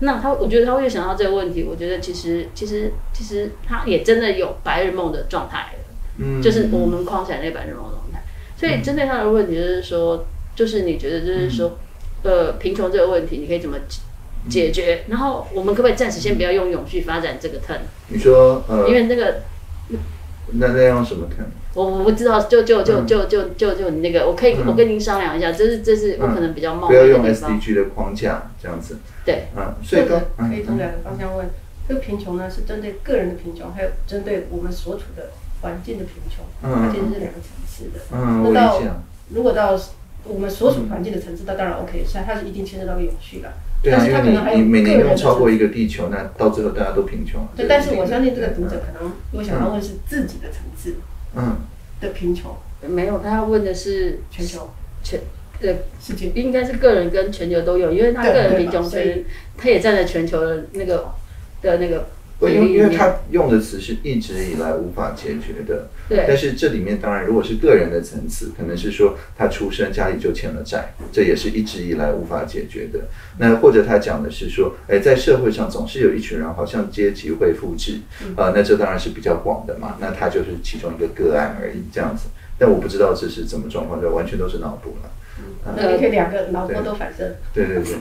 那他，我觉得他会想到这个问题，我觉得其实其实其实他也真的有白日梦的状态了，嗯就是我们框起来那个白日梦的状态。所以针对他的问题就是说，就是你觉得就是说，呃，贫穷这个问题，你可以怎么解解决？然后我们可不可以暂时先不要用永续发展这个 turn？你说呃因，为那个那那用什么看？我我不知道，就就就就就就就你那个，我可以嗯我跟您商量一下，这是这是我可能比较冒不要用昧的地方。SDG 的框架这样子，对，嗯，所以可以从嗯两个方向问，这个贫穷呢是针对个人的贫穷，还有针对我们所处的环境的贫穷，它其实是两个层次的。嗯，那到。如果到我们所处环境的层次，那当然 OK，是它是一定牵涉到个永续了。对啊，但是它可因能还有为你你每年个人的用超过一个地球，那到最后大家都贫穷。对，但是我相信这个读者可能我想要问是自己的层次嗯的贫穷，没有，他要问的是全球全呃，世界。应该是个人跟全球都有，因为他个人贫穷，所以他也站在全球的那个的那个因为因为。他用的词是一直以来无法解决的，对但是这里面当然如果是个人的层次，可能是说他出生家里就欠了债，这也是一直以来无法解决的。那或者他讲的是说，哎，在社会上总是有一群人好像阶级会复制，呃，那这当然是比较广的嘛，那他就是其中一个个案而已，这样子。但我不知道这是怎么状况，这完全都是脑补了。那你可以两个脑波都反射。对对对，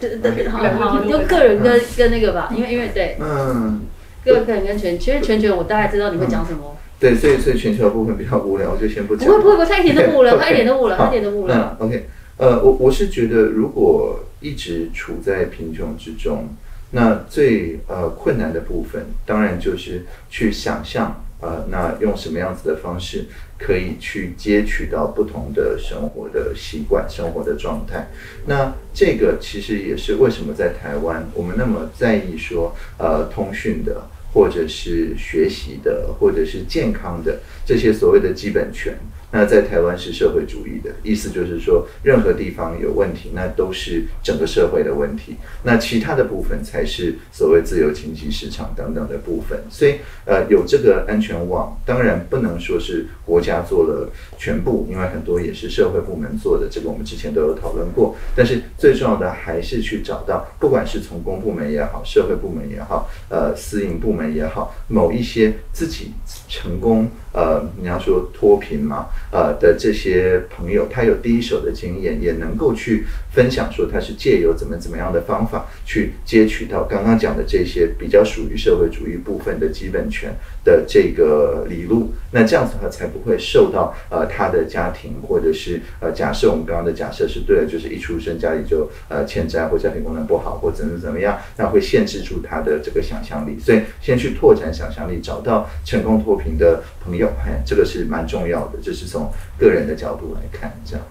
对对对，好好，就个人跟跟那个吧，因为因为对嗯。个人跟全，其实全全我大概知道你会讲什么。对，所以所以全球的部分比较无聊，我就先不讲。不会不会不会，他一点都不无聊他一点都不无聊，他一点都不无聊。嗯，OK，呃，我我是觉得，如果一直处在贫穷之中，那最呃困难的部分，当然就是去想象，呃，那用什么样子的方式可以去接取到不同的生活的习惯、生活的状态。那这个其实也是为什么在台湾我们那么在意说，呃，通讯的。或者是学习的，或者是健康的这些所谓的基本权，那在台湾是社会主义的意思，就是说任何地方有问题，那都是整个社会的问题。那其他的部分才是所谓自由经济市场等等的部分。所以，呃，有这个安全网，当然不能说是国家做了全部，因为很多也是社会部门做的，这个我们之前都有讨论过。但是最重要的还是去找到，不管是从公部门也好，社会部门也好，呃，私营部门也好，某一些自己成功，呃，你要说脱贫嘛，呃的这些朋友，他有第一手的经验，也能够去分享说他是借由怎么怎么样的方法去接取到刚刚讲的这些比较属于社会主义部分的基本权的这个理路，那这样子的话才不会受到呃他的家庭或者是呃假设我们刚刚的假设是对的，就是一出生家里就呃欠债或家庭功能不好或怎么怎么样，那会限制住他的这个想象力，所以先去拓展想象力，找到成功脱贫的朋友，哎，这个是蛮重要的，这是从个人的角度来看，这样。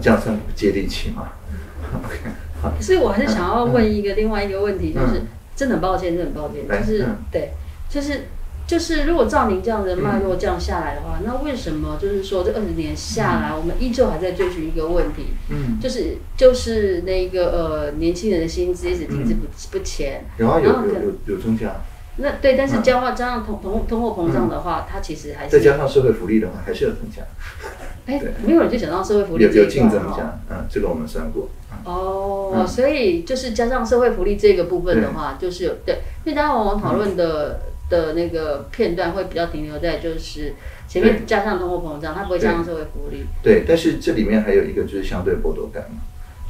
这样算接地气吗，所以我还是想要问一个另外一个问题，就是嗯。真的很抱歉，真的很抱歉，来就是嗯。对，就是就是如果照您这样的脉络这样下来的话，那为什么就是说这二十年下来，我们依旧还在追寻一个问题，嗯，就是就是那个呃年轻人的薪资一直停滞不不前，然后有有有有增加，那对，但是嗯。加上加上通通通货膨胀的话，它其实还是再加上社会福利的话，还是要增加，哎，没有人就想到社会福利有有净增哦。加，嗯，这个我们算过，嗯哦，嗯。所以就是加上社会福利这个部分的话，就是有对，因为大家往往讨论的、的那个片段会比较停留在就是前面加上通货膨胀，它不会加上社会福利。对，但是这里面还有一个就是相对剥夺感嘛，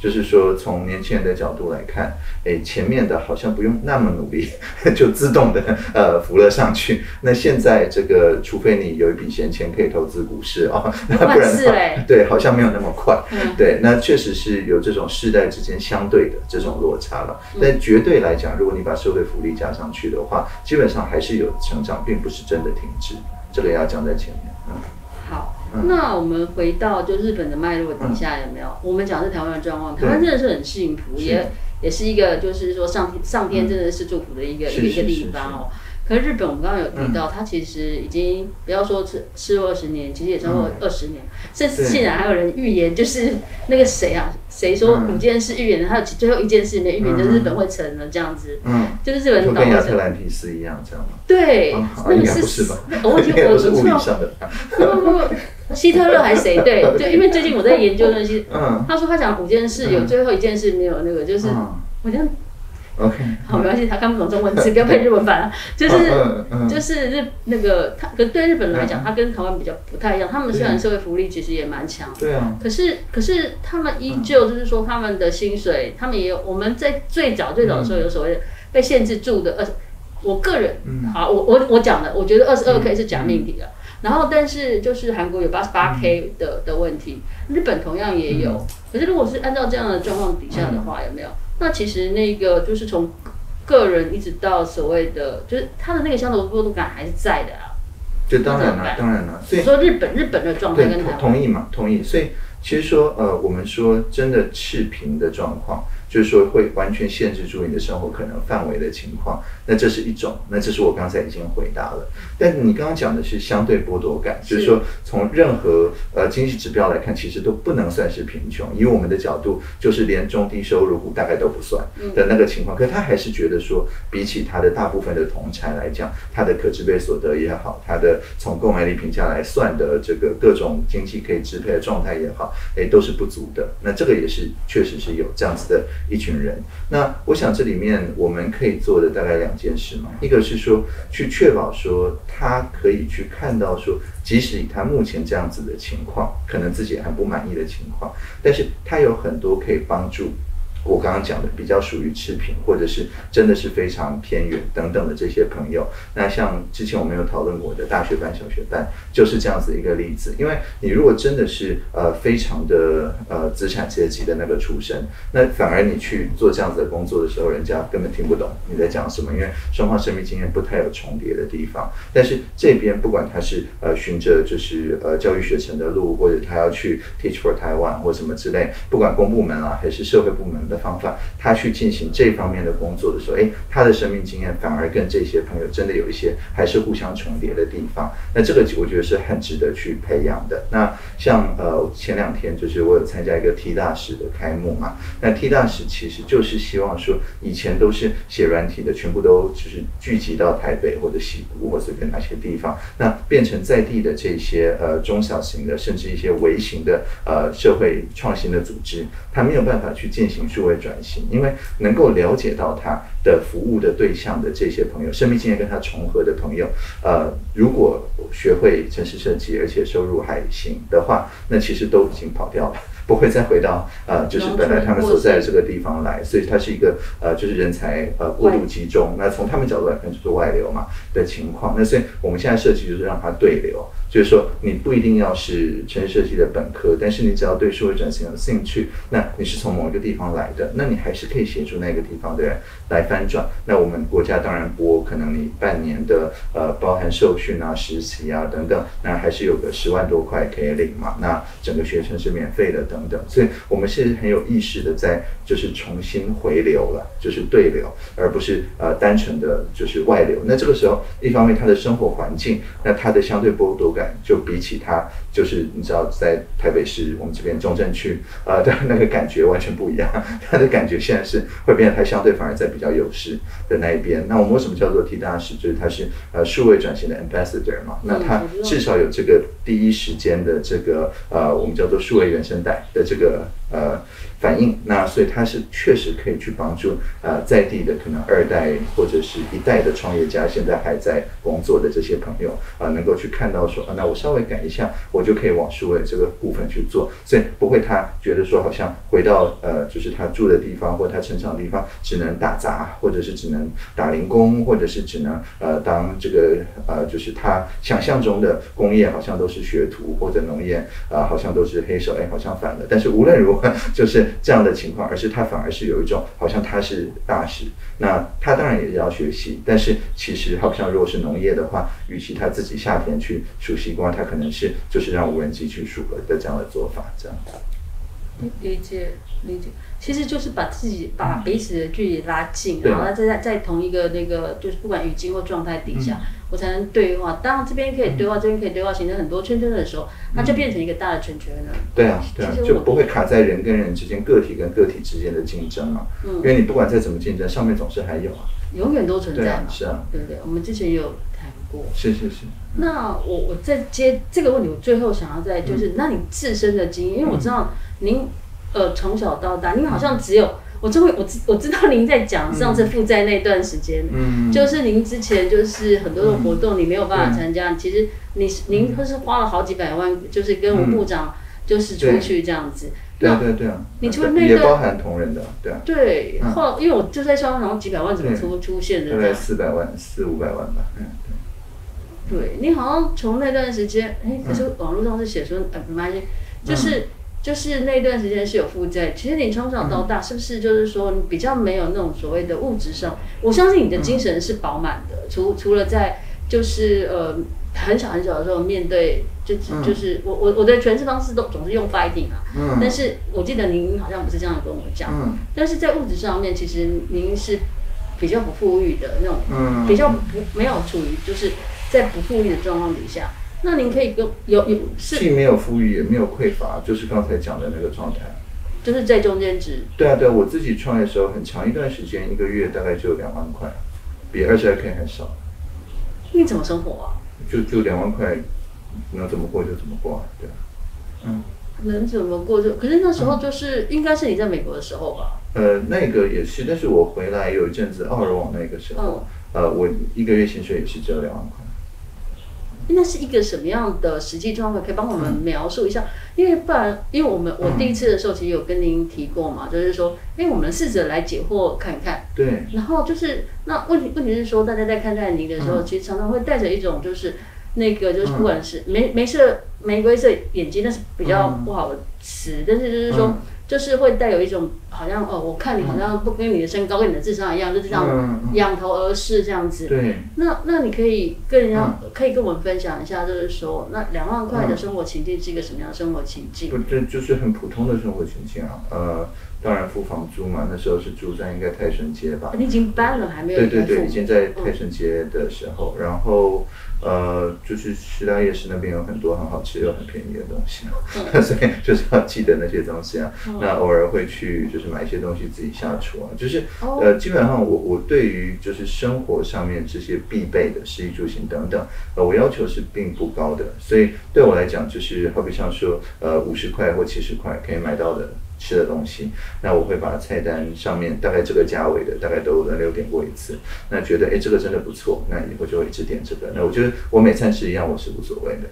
就是说从年轻人的角度来看，哎，前面的好像不用那么努力，就自动的呃浮了上去。那现在这个，除非你有一笔闲钱可以投资股市哦、那不然的话，对，好像没有那么快。嗯对，那确实是有这种世代之间相对的这种落差了。嗯但绝对来讲，如果你把社会福利加上去的话，基本上还是有成长，并不是真的停滞。这个要讲在前面。那我们回到就日本的脉络底下有没有？我们讲的是台湾的状况，台湾真的是很幸福，也也是一个就是说上天上天真的是祝福的一个、一个地方哦。可是日本，我们刚刚有提到，它其实已经不要说是吃二十年，其实也超过二十年，甚至对。竟然还有人预言，就是那个谁啊，谁说嗯。五件事预言的，还有最后一件事没预言，就是嗯。日本会成了这样子，嗯，就是日本就跟亚特。兰蒂斯一样，这样吗？对，啊那个是吧？我已经我不是物理我知道上的。不不不，希特勒还是谁？对，就因为最近我在研究那些，嗯，他说他讲五件事，有嗯。最后一件事没有那个，就是嗯。我这样 OK，好，没关系，他看不懂中文字，不要配日文版了。就是就是日那个他，可对日本人来讲，他跟台湾比较不太一样。他们虽然社会福利其实也蛮强，对啊，可是可是他们依旧就是说他们的薪水，他们也有我们在最早最早的时候有所谓的被限制住的二十，我个人嗯。好，我我我讲的，我觉得二十二 k 是假命题了。然后，但是就是韩国有八十八 k 的的问题，日本同样也有。可是如果是按照这样的状况底下的话，有没有？那其实那个就是从个人一直到所谓的，就是他的那个相同过渡感还是在的啊。这当然了，当然了，所以说日本日本的状态跟台湾，同同意嘛，同意。所以其实说，呃，我们说真的赤贫的状况，就是说会完全限制住你的生活可能范围的情况，那这是一种，那这是我刚才已经回答了。但你刚刚讲的是相对剥夺感，就是说从任何呃经济指标来看，其实都不能算是贫穷，以我们的角度，就是连中低收入户大概都不算的那个情况。可他还是觉得说，比起他的大部分的同产来讲，他的可支配所得也好，他的从购买力评价来算的这个各种经济可以支配的状态也好，诶，都是不足的。那这个也是确实是有这样子的一群人。那我想这里面我们可以做的大概两件事嘛，一个是说去确保说他可以去看到说，即使以他目前这样子的情况，可能自己还不满意的情况，但是他有很多可以帮助。我刚刚讲的比较属于赤贫，或者是真的是非常偏远等等的这些朋友，那像之前我们有讨论过的大学班、小学班，就是这样子一个例子。因为你如果真的是呃非常的呃资产阶级的那个出身，那反而你去做这样子的工作的时候，人家根本听不懂你在讲什么，因为双方生命经验不太有重叠的地方。但是这边不管他是呃循着就是呃教育学程的路，或者他要去 Teach for Taiwan 或什么之类，不管公部门啊还是社会部门的方法，他去进行这方面的工作的时候，诶，他的生命经验反而跟这些朋友真的有一些还是互相重叠的地方。那这个我觉得是很值得去培养的。那像呃前两天就是我有参加一个 T 大使的开幕嘛，那 T 大使其实就是希望说，以前都是写软体的，全部都就是聚集到台北或者西部或者跟哪些地方，那变成在地的这些呃中小型的，甚至一些微型的呃社会创新的组织，他没有办法去进行说会转型，因为能够了解到他的服务的对象的这些朋友，生命经验跟他重合的朋友，呃，如果学会城市设计，而且收入还行的话，那其实都已经跑掉了。不会再回到呃，就是本来他们所在的这个地方来，所以它是一个呃，就是人才呃过度集中。那从他们角度来看，就是外流嘛的情况。那所以我们现在设计就是让它对流，就是说你不一定要是城市设计的本科，但是你只要对社会转型有兴趣，那你是从某一个地方来的，那你还是可以协助那个地方的人 来翻转。那我们国家当然拨可能你半年的呃，包含受训啊、实习啊等等，那还是有个十万多块可以领嘛。那整个学程是免费的。等等，所以我们是很有意识的在就是重新回流了，就是对流，而不是呃单纯的就是外流。那这个时候，一方面他的生活环境，那他的相对剥夺感就比起他就是你知道在台北市我们这边中正区呃 的那个感觉完全不一样，他的感觉现在是会变得他相对反而在比较有势的那一边。那我们为什么叫做 T 大使？就是他是呃数位转型的 ambassador 嘛，那他至少有这个第一时间的这个呃我们叫做数位原生代。的这个呃反应，那所以它是确实可以去帮助呃在地的可能二代或者是一代的创业家，现在还在工作的这些朋友啊、呃，能够去看到说啊，那我稍微改一下，我就可以往数位这个部分去做，所以不会他觉得说好像回到呃就是他住的地方或他成长的地方只能打杂，或者是只能打零工，或者是只能呃当这个呃就是他想象中的工业好像都是学徒或者农业啊、呃，好像都是黑手，哎，好像反了。但是无论如何，就是这样的情况，而是他反而是有一种好像他是大使，那他当然也要学习，但是其实好像如果是农业的话，与其他自己夏天去数西瓜，他可能是就是让无人机去数的这样的做法，这样。理解理解，其实就是把自己把彼此的距离拉近，对。然后在在在同一个那个就是不管语境或状态底下，我才能对话。当这边可以对话，这边可以对话，形成很多圈圈的时候，那就变成一个大的圈圈了。对啊，对啊就不会卡在人跟人之间、个体跟个体之间的竞争嘛。嗯因为你不管再怎么竞争，上面总是还有啊。永远都存在嘛，，啊是啊，对不对？我们之前也有谈过。是是是。那我我再接这个问题，我最后想要再就是，那你自身的经验，因为我知道您呃从小到大，您好像只有我终于我知我知道您在讲上次负债那段时间，嗯，就是您之前就是很多的活动你没有办法参加，其实你是您不是花了好几百万，就是跟吴部长就是出去这样子。对啊对啊对啊，你除了那个也包含同仁的，对啊，对，后因为我就在想，然后几百万怎么出出现的大概？四百万四五百万吧，嗯，对。你好像从那段时间，哎，可是网络上是写说，呃，没关系，就是。就是那段时间是有负债，其实你从小到大是不是就是说你比较没有那种所谓的物质上？我相信你的精神是饱满的，除除了在就是呃很小很小的时候面对，就就是我我我的诠释方式都总是用 fighting 啊，嗯但是我记得您好像不是这样跟我讲，嗯但是在物质上面，其实您是比较不富裕的那种，嗯比较不没有处于就是在不富裕的状况底下。那您可以跟有有是既没有富裕也没有匮乏，就是刚才讲的那个状态。就是在中间值，对啊，对啊，我自己创业的时候，很长一段时间，一个月大概就两万块，比二十二 K 还少，你怎么生活啊？就就两万块，能怎么过就怎么过啊，对啊。嗯，能怎么过就？可是那时候就是、应该是你在美国的时候吧？呃，那个也是，但是我回来有一阵子，奥尔网那个时候，呃，我一个月薪水也是只有两万块。那是一个什么样的实际状况？可以帮我们描述一下？因为不然，因为我们我第一次的时候其实有跟您提过嘛，就是说，哎，我们试着来解惑看看。对，然后就是那问题问题是说，大家在看待您的时候，嗯其实常常会带着一种就是那个就是不管是玫玫色玫瑰色眼睛，那是比较不好的词，但是就是说。嗯就是会带有一种好像哦，我看你好像不跟你的身高跟你的智商一样，就是这样仰头而视这样子。对，那那你可以跟人家、嗯可以跟我们分享一下，就是说那两万块的生活情境是一个什么样的生活情境？不，这就是很普通的生活情境啊。呃，当然付房租嘛，那时候是住在应该泰顺街吧。你已经搬了，还没有对对对，已经在泰顺街的时候，然后呃，就是师大夜市那边有很多很好吃又很便宜的东西，所以就是要记得那些东西啊。那偶尔会去就是买一些东西自己下厨啊，就是哦呃，基本上我我对于就是生活上面这些必备的食衣住行等等，呃，我要求是并不高的，所以对我来讲就是好比像说呃五十块或七十块可以买到的。吃的东西，那我会把菜单上面大概这个价位的，大概都轮流点过一次。那觉得哎这个真的不错，那以后就会一直点这个。那我觉得我每餐吃一样，我是无所谓的。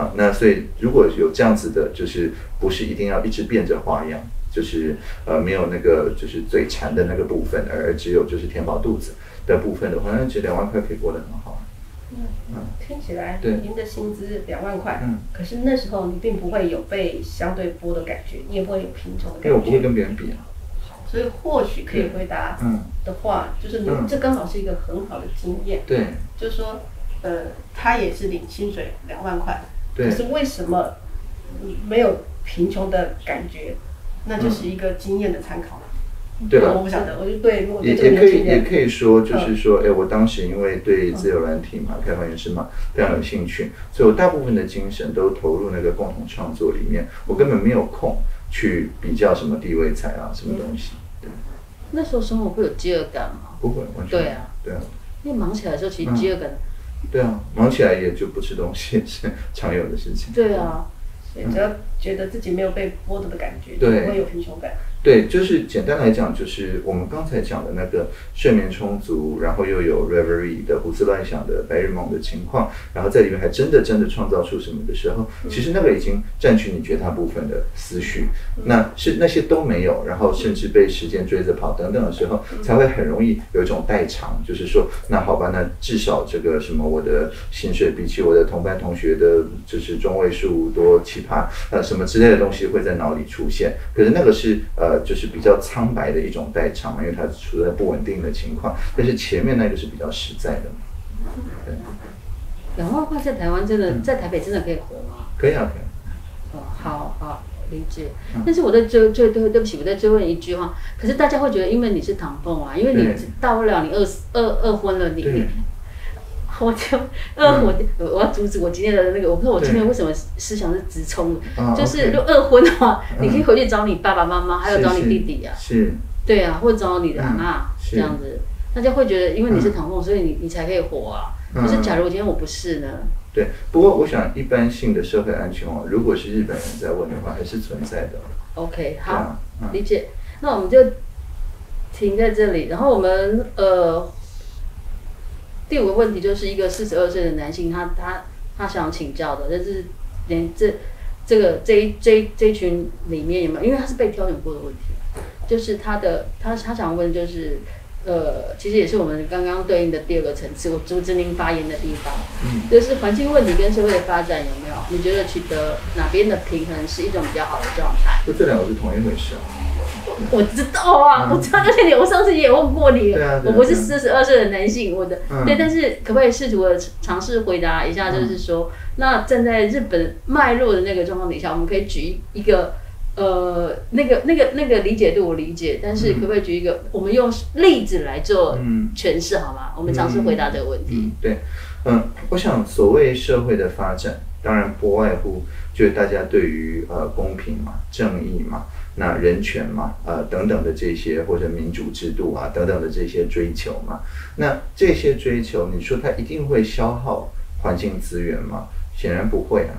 啊，那所以如果有这样子的，就是不是一定要一直变着花样，就是呃没有那个就是嘴馋的那个部分，而只有就是填饱肚子的部分的话，那其实两万块可以过得很好。听起来您的薪资两万块，嗯可是那时候你并不会有被相对剥的感觉，你也不会有贫穷的因为我不会感觉，跟别人比啊。所以或许可以回答嗯，的话，就是你这刚好是一个很好的经验，对就是说，呃，他也是领薪水两万块，对可是为什么没有贫穷的感觉？那就是一个经验的参考。对吧？我不晓得，我就对我也对这个也可以也可以说，就是说，哎、我当时因为对自由软体嘛、开放原生嘛非常有兴趣，所以我大部分的精神都投入那个共同创作里面，我根本没有空去比较什么地位菜啊，什么东西，对，那时候生活会有饥饿感吗？不会完全对啊，对啊，因为忙起来的时候，其实饥饿感，对啊，忙起来也就不吃东西是常有的事情。对啊，所以只要觉得自己没有被剥夺的感觉，就对。不会有贫穷感。对，就是简单来讲，就是我们刚才讲的那个睡眠充足，然后又有 reverie 的胡思乱想的白日梦的情况，然后在里面还真的真的创造出什么的时候，其实那个已经占据你绝大部分的思绪，那是那些都没有，然后甚至被时间追着跑等等的时候，才会很容易有一种代偿，就是说，那好吧，那至少这个什么我的薪水比起我的同班同学的，就是中位数多奇葩，呃，什么之类的东西会在脑里出现，可是那个是呃。就是比较苍白的一种代偿嘛，因为它处在不稳定的情况。但是前面那个是比较实在的嘛。对，两万块在台湾真的，在台北真的可以活吗？可以啊，可以。哦，好好理解。但是我在追追对对不起，我在追问一句话。可是大家会觉得，因为你是唐凤啊，因为你对大不了你二二二婚了，你你。我就二婚，我要阻止我今天的那个。我不知道我今天为什么思想是直冲的，啊就是如果二婚的话，嗯 你可以回去找你爸爸妈妈，还有找你弟弟啊，是，对啊，或者找你的阿嗯妈是这样子。大家会觉得，因为你是唐凤，所以你你才可以活啊。嗯可是假如今天我不是呢？对。不过我想，一般性的社会安全网，如果是日本人在问的话，还是存在的。OK，好理解。那我们就停在这里。然后我们呃，第五个问题就是一个四十二岁的男性，他他他想请教的，就是连这这个这一这一这一群里面有没有？因为他是被挑选过的问题，就是他的他他想问就是。呃，其实也是我们刚刚对应的第二个层次，我阻止您发言的地方，嗯就是环境问题跟社会的发展有没有？你觉得取得哪边的平衡是一种比较好的状态？就这两个是同一回事啊。我知道啊，我知道这些点，我上次也问过你，我不是四十二岁的男性，我的、嗯对，但是可不可以试图的尝试回答一下，就是说，那站在日本脉络的那个状况底下，我们可以举一一个。呃，那个、那个、那个理解度我理解，但是可不可以举一个，我们用例子来做嗯诠释好吗？我们尝试回答这个问题。嗯，对，嗯，我想所谓社会的发展，当然不外乎就是大家对于呃公平嘛、正义嘛、那人权嘛、呃等等的这些，或者民主制度啊等等的这些追求嘛。那这些追求，你说它一定会消耗环境资源吗？显然不会啊。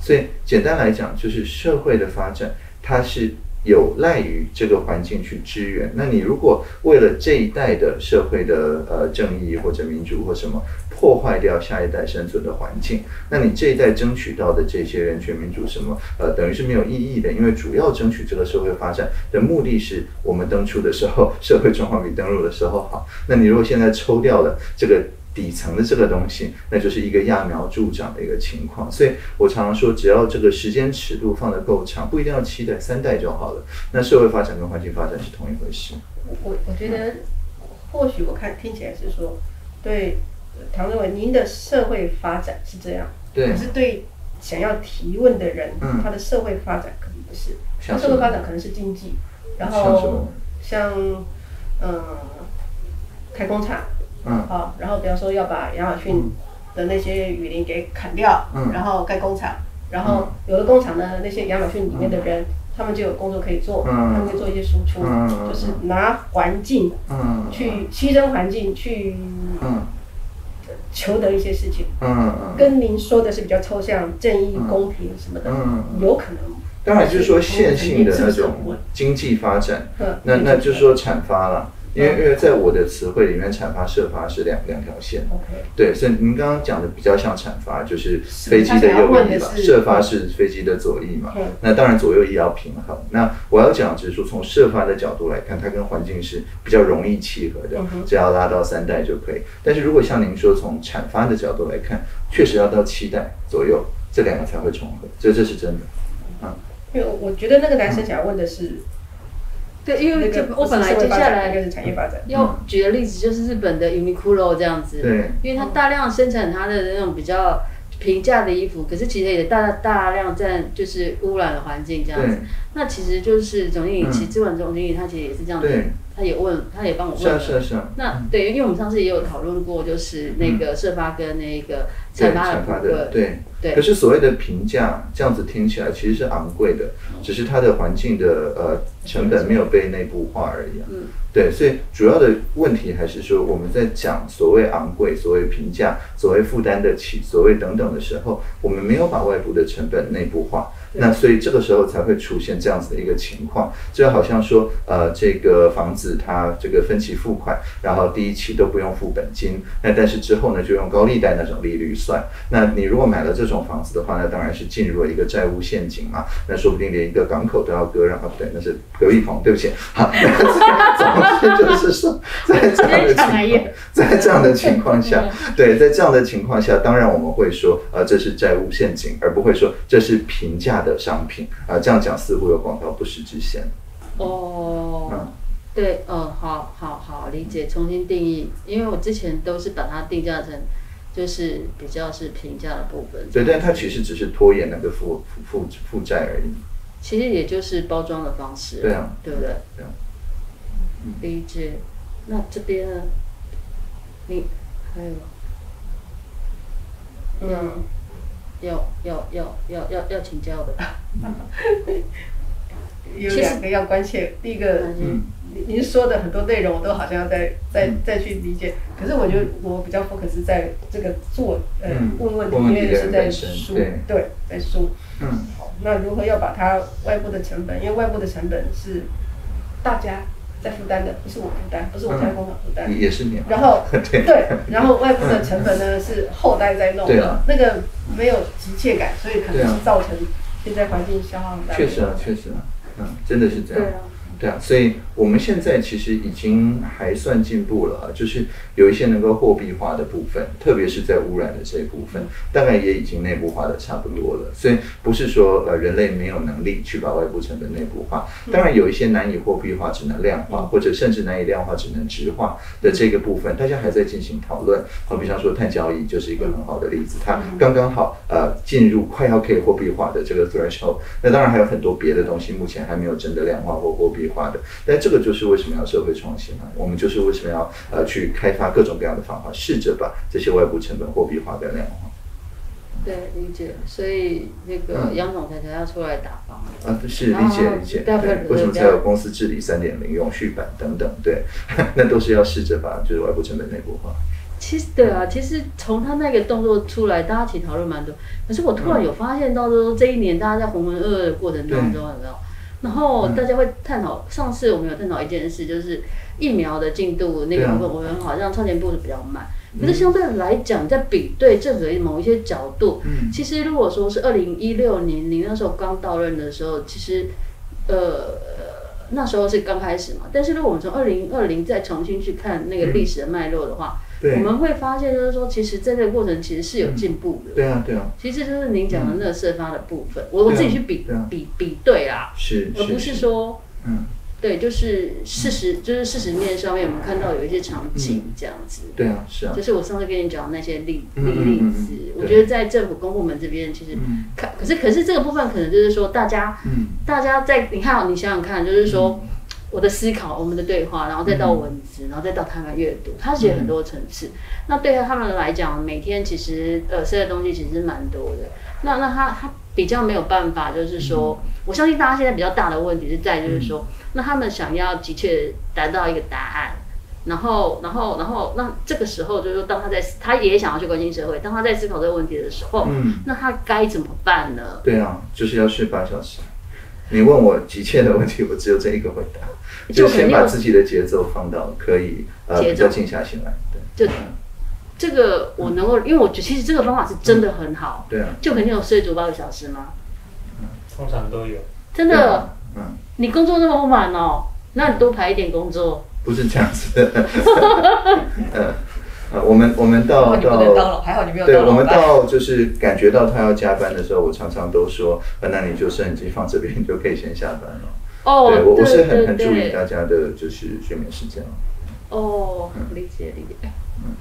所以简单来讲，就是社会的发展，它是有赖于这个环境去支援。那你如果为了这一代的社会的呃正义或者民主或什么，破坏掉下一代生存的环境，那你这一代争取到的这些人权、民主什么，呃，等于是没有意义的。因为主要争取这个社会发展的目的是我们登出的时候，社会状况比登陆的时候好。那你如果现在抽掉了这个。底层的这个东西，那就是一个揠苗助长的一个情况。所以我常常说，只要这个时间尺度放得够长，不一定要期待、三代就好了。那社会发展跟环境发展是同一回事。我我觉得，或许我看听起来是说，对呃唐政委您的社会发展是这样，对可是对想要提问的人，嗯他的社会发展可能不是，他像社会发展可能是经济，然后像嗯开工厂，嗯。啊，然后比方说要把亚马逊的那些雨林给砍掉，嗯。然后盖工厂，然后有的工厂呢，那些亚马逊里面的人，他们就有工作可以做，嗯他们可以做一些输出，嗯嗯就是拿环境嗯去牺牲环境去嗯。求得一些事情，嗯嗯，跟您说的是比较抽象、正义、嗯。公平什么的，嗯有可能。当然就是说线性的那种经济发展，嗯那那就是说产发了。因为嗯因为在我的词汇里面，产发、设发是两两条线。OK，对，所以您刚刚讲的比较像产发，就是飞机的右翼嘛，是射发是飞机的左翼嘛嗯。那当然左右翼要平衡。那我要讲只是说，从射发的角度来看，它跟环境是比较容易契合的只要拉到三代就可以。但是如果像您说从产发的角度来看，确实要到七代左右，这两个才会重合，这这是真的。嗯，因为我觉觉得那个男生想要问的是，对，因为就我本来接下来是产业发展。要举的例子就是日本的 Uniqlo 这样子，对因为它大量生产它的那种比较平价的衣服，可是其实也大大量占就是污染的环境这样子。那其实就是总经理，嗯其实资管总经理他其实也是这样子，他也问，他也帮我问是啊了。是啊是啊。那对，因为我们上次也有讨论过，就是那个社发跟那个对产发的对。对可是所谓的平价，这样子听起来其实是昂贵的，只是它的环境的呃成本没有被内部化而已啊。嗯，对，所以主要的问题还是说我们在讲所谓昂贵、所谓平价、所谓负担得起、所谓等等的时候，我们没有把外部的成本内部化。那所以这个时候才会出现这样子的一个情况，就好像说，呃，这个房子它这个分期付款，然后第一期都不用付本金，那但是之后呢就用高利贷那种利率算。那你如果买了这种房子的话，那当然是进入了一个债务陷阱嘛，那说不定连一个港口都要割让啊，不对，那是隔壁房，对不起，好，总之就是说，在这样的情况，在这样的情况下，对，在这样的情况下，当然我们会说，呃，这是债务陷阱，而不会说这是平价的商品啊、这样讲似乎有广告不实之嫌。哦，嗯对，嗯，好好好，理解，重新定义，因为我之前都是把它定价成就是比较是平价的部分，对，但它其实只是拖延那个负负负负债而已。其实也就是包装的方式，对啊，对不对？对啊。理解。那这边呢？你还有嗯，要要要要要要请教的？有两个要关切，第一个，嗯您您说的很多内容，我都好像要再再再去理解。可是我觉得我比较 focus 在这个做呃嗯问问题，因为是在人本身输，对对，在输。嗯好，那如何要把它外部的成本，因为外部的成本是大家在负担的，不是我负担，不是我家工厂负担。也是你。然后 对对，然后外部的成本呢是后代在弄的对啊，那个没有急切感，所以可能是造成现在环境消耗很大。确实啊，确实啊，嗯，真的是这样。对啊对啊，所以我们现在其实已经还算进步了啊，就是有一些能够货币化的部分，特别是在污染的这一部分，大概也已经内部化的差不多了。所以不是说呃人类没有能力去把外部成本内部化，当然有一些难以货币化、只能量化，或者甚至难以量化、只能直化的这个部分，大家还在进行讨论。好，比方说碳交易就是一个很好的例子，它刚刚好呃进入快要可以货币化的这个 threshold。那当然还有很多别的东西，目前还没有真的量化或货币化的。但这个就是为什么要社会创新呢？我们就是为什么要呃去开发各种各样的方法，试着把这些外部成本货币化跟量化。对，理解。所以那个嗯杨总裁才要出来打房。啊，是理解理解，对，为什么才有公司治理三点零、永续版等等？对，那都是要试着把就是外部成本内部化。其实对啊，其实从他那个动作出来，大家其实讨论蛮多。可是我突然有发现到说，这一年大家在浑浑噩噩的过程当中，有没有？然后大家会探讨，上次我们有探讨一件事，就是疫苗的进度那个部分，我们好像超前部是比较慢。可是相对来讲，在比对政府的某一些角度，嗯其实如果说是二零一六年你那时候刚到任的时候，其实呃那时候是刚开始嘛。但是如果我们从二零二零再重新去看那个历史的脉络的话，对我们会发现就是说，其实在这个过程其实是有进步的。对啊，对啊，其实就是您讲的那个设发的部分，我我自己去比对啊。比比对啦，是，而不是说嗯，对，就是事实，就是事实面上面我们看到有一些场景这样子。对啊，是啊。就，是我上次跟你讲的那些例例子嗯，我觉得在政府公部门这边其实嗯。看，可是可是这个部分可能就是说大家嗯。大家在你看哦，你想想看，就是说我的思考，我们的对话，然后再到文字，然后再到他们阅读，它写很多层次。那对于他们来讲，每天其实呃吃的东西其实是蛮多的。那那他他比较没有办法，就是说，我相信大家现在比较大的问题是在就是说，那他们想要的确达到一个答案。然后，然后，然后，那这个时候就是说，当他在他也想要去关心社会，当他在思考这个问题的时候，嗯，那他该怎么办呢？对啊，就是要睡八小时。你问我急切的问题，我只有这一个回答，就就是先把自己的节奏放到可以呃比较静下心来。对，就这个我能够，因为我觉得其实这个方法是真的很好，对啊，就肯定有睡足八个小时吗？通常都有。真的，嗯，你工作那么满哦，那你多排一点工作。不是这样子的。呃呃，我们我们到你不能当到，还好你没有对，我们。到就是感觉到他要加班的时候，我常常都说，呃那你就摄影机放这边，你就可以先下班了。哦，对我我是很很注意大家的就是睡眠时间。哦，理解理解。嗯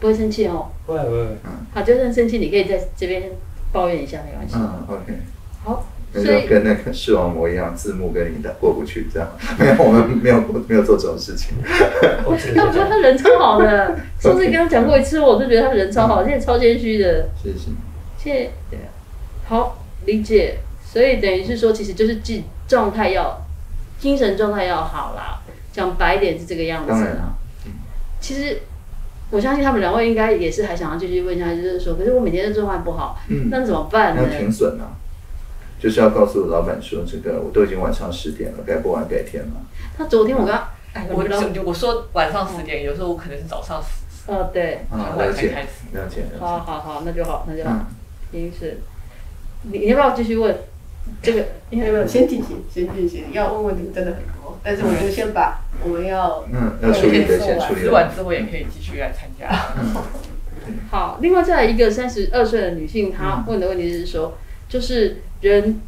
不会生气哦，不会不会，好，就算生气，你可以在这边抱怨一下，没关系。嗯，OK。好，那所以就跟那个视网膜一样，字幕跟你的过不去，这样 没有，我们没有没有做这种事情。我觉得他人超好的，上次跟他讲过一次，我就觉得他人超好，现在超谦虚的。谢谢。谢谢好理解，所以等于是说，其实就是状状态要，精神状态要好啦。讲白一点是这个样子当然啊。其实我相信他们两位应该也是还想要继续问一下去，就是说，可是我每天的状态不好，嗯那怎么办呢要？停损啊，就是要告诉老板说，这个我都已经晚上十点了，该播完改天了。他昨天我跟他，哎，我我我说晚上十点，有时候我可能是早上十哦，对，了解。了解，好好好，那就好，那就好嗯。停是，你你要不要继续问？这个因为没有没有，先进行，先进行。要问问题真的很多，但是我就先把我们要嗯，要处理的先处理吃完之后也可以继续来参加。好，另外再来一个三十二岁的女性，她问的问题是说，就是人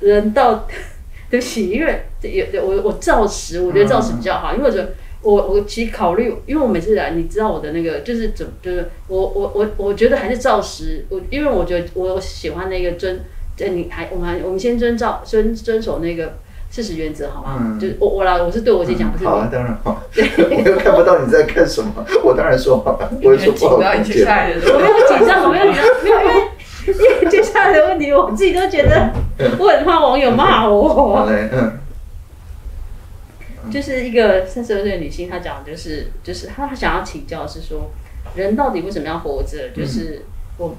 人到，对不起，因为这有有我我照实，我觉得照实比较好，因为我觉得我我其实考虑，因为我每次来，你知道我的那个就是怎就是我我我我觉得还是照实，我因为我觉得我喜欢那个遵，呃，你还我们还我们先遵照遵遵守那个事实原则好吗？嗯就是我我来我是对我自己讲，不是好啊，当然好。我又看不到你在干什么，我当然说好了，我你也说不好很紧张，你接下来的我没有紧张，我没有紧张，没有，因为因为接下来的问题，我自己都觉得我很怕网友骂我好。嘞，嗯 就是一个三十二岁的女性，她讲就是就是她她想要请教是说，人到底为什么要活着？就是我，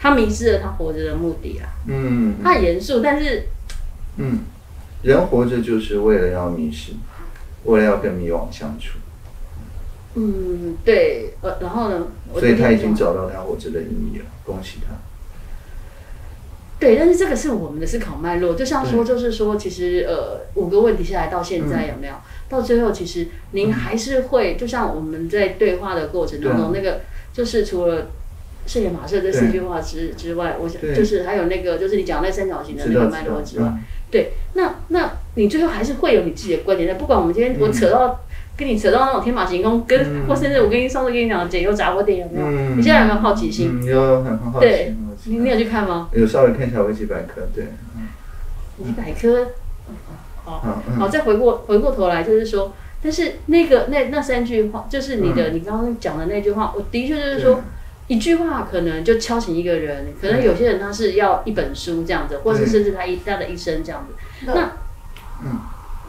她迷失了他活着的目的啊。嗯他很严肃，但是嗯人活着就是为了要迷失，为了要跟迷惘相处，嗯，对，呃，然后呢？所以他已经找到他活着的意义了，恭喜他。对，但是这个是我们的思考脉络，就像说，就是说，其实呃，五个问题下来到现在有没有？到最后，其实您还是会，就像我们在对话的过程当中，那个就是除了圣野马舍这四句话之之外，我想就是还有那个就是你讲的那三角形的那个脉络之外，嗯。对，那那你最后还是会有你自己的观点的，不管我们今天我扯到。跟你扯到那种天马行空，跟、嗯。或甚至我跟你上次跟你讲的解忧杂货店有没有？嗯。你现在有没有好奇心？嗯，有很很好奇，对你你有去看吗？有稍微看一下维基百科，对，嗯。你百科，好，嗯嗯。好，再回过回过头来，就是说，但是那个那那三句话，就是你的、嗯。你刚刚讲的那句话，我的确就是说，一句话可能就敲醒一个人，可能有些人他是要一本书这样子，或是甚至他一他的一生这样子。那，嗯，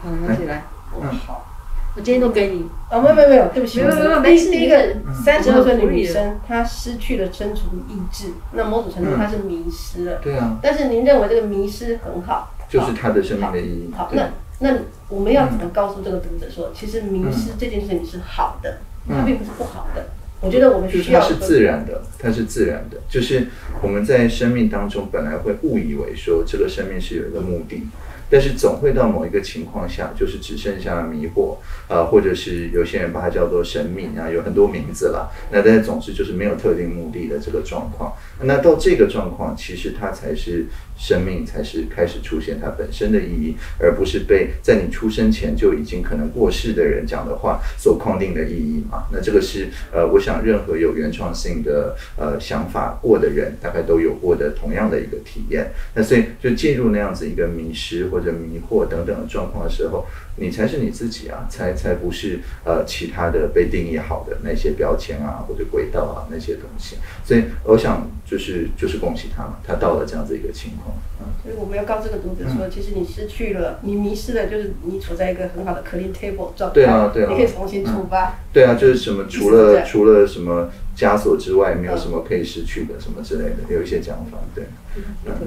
好，拿起来，哦好。我今天都给你，啊，没有没有没有，对不起，没有没有没事第一个三十二岁的女生，她失去了生存意志，那某种程度她是迷失了。对啊，但是您认为这个迷失很好，就是她的生命的意义好，，那那我们要怎么告诉这个读者说，其实迷失这件事情是好的，嗯。它并不是不好的。我觉得我们就是需要它是自然的，它是自然的，就是我们在生命当中本来会误以为说这个生命是有一个目的，但是总会到某一个情况下，就是只剩下迷惑，呃，或者是有些人把它叫做神秘啊，有很多名字啦。那但是总之就是没有特定目的的这个状况。那到这个状况，其实它才是生命，才是开始出现它本身的意义，而不是被在你出生前就已经可能过世的人讲的话所框定的意义嘛。那这个是呃，我想任何有原创性的呃想法过的人，大概都有过的同样的一个体验。那所以就进入那样子一个迷失或者迷惑等等的状况的时候，你才是你自己啊，才才不是呃其他的被定义好的那些标签啊或者轨道啊那些东西。所以我想就是就是恭喜他嘛，他到了这样子一个情况。嗯。所以我们要告这个读者说，其实你失去了，你迷失了，就是你处在一个很好的 clean table 状态，对啊对啊你可以重新出发。对啊，就是什么除是了除了什么枷锁之外，没有什么可以失去的什么之类的，有一些讲法，对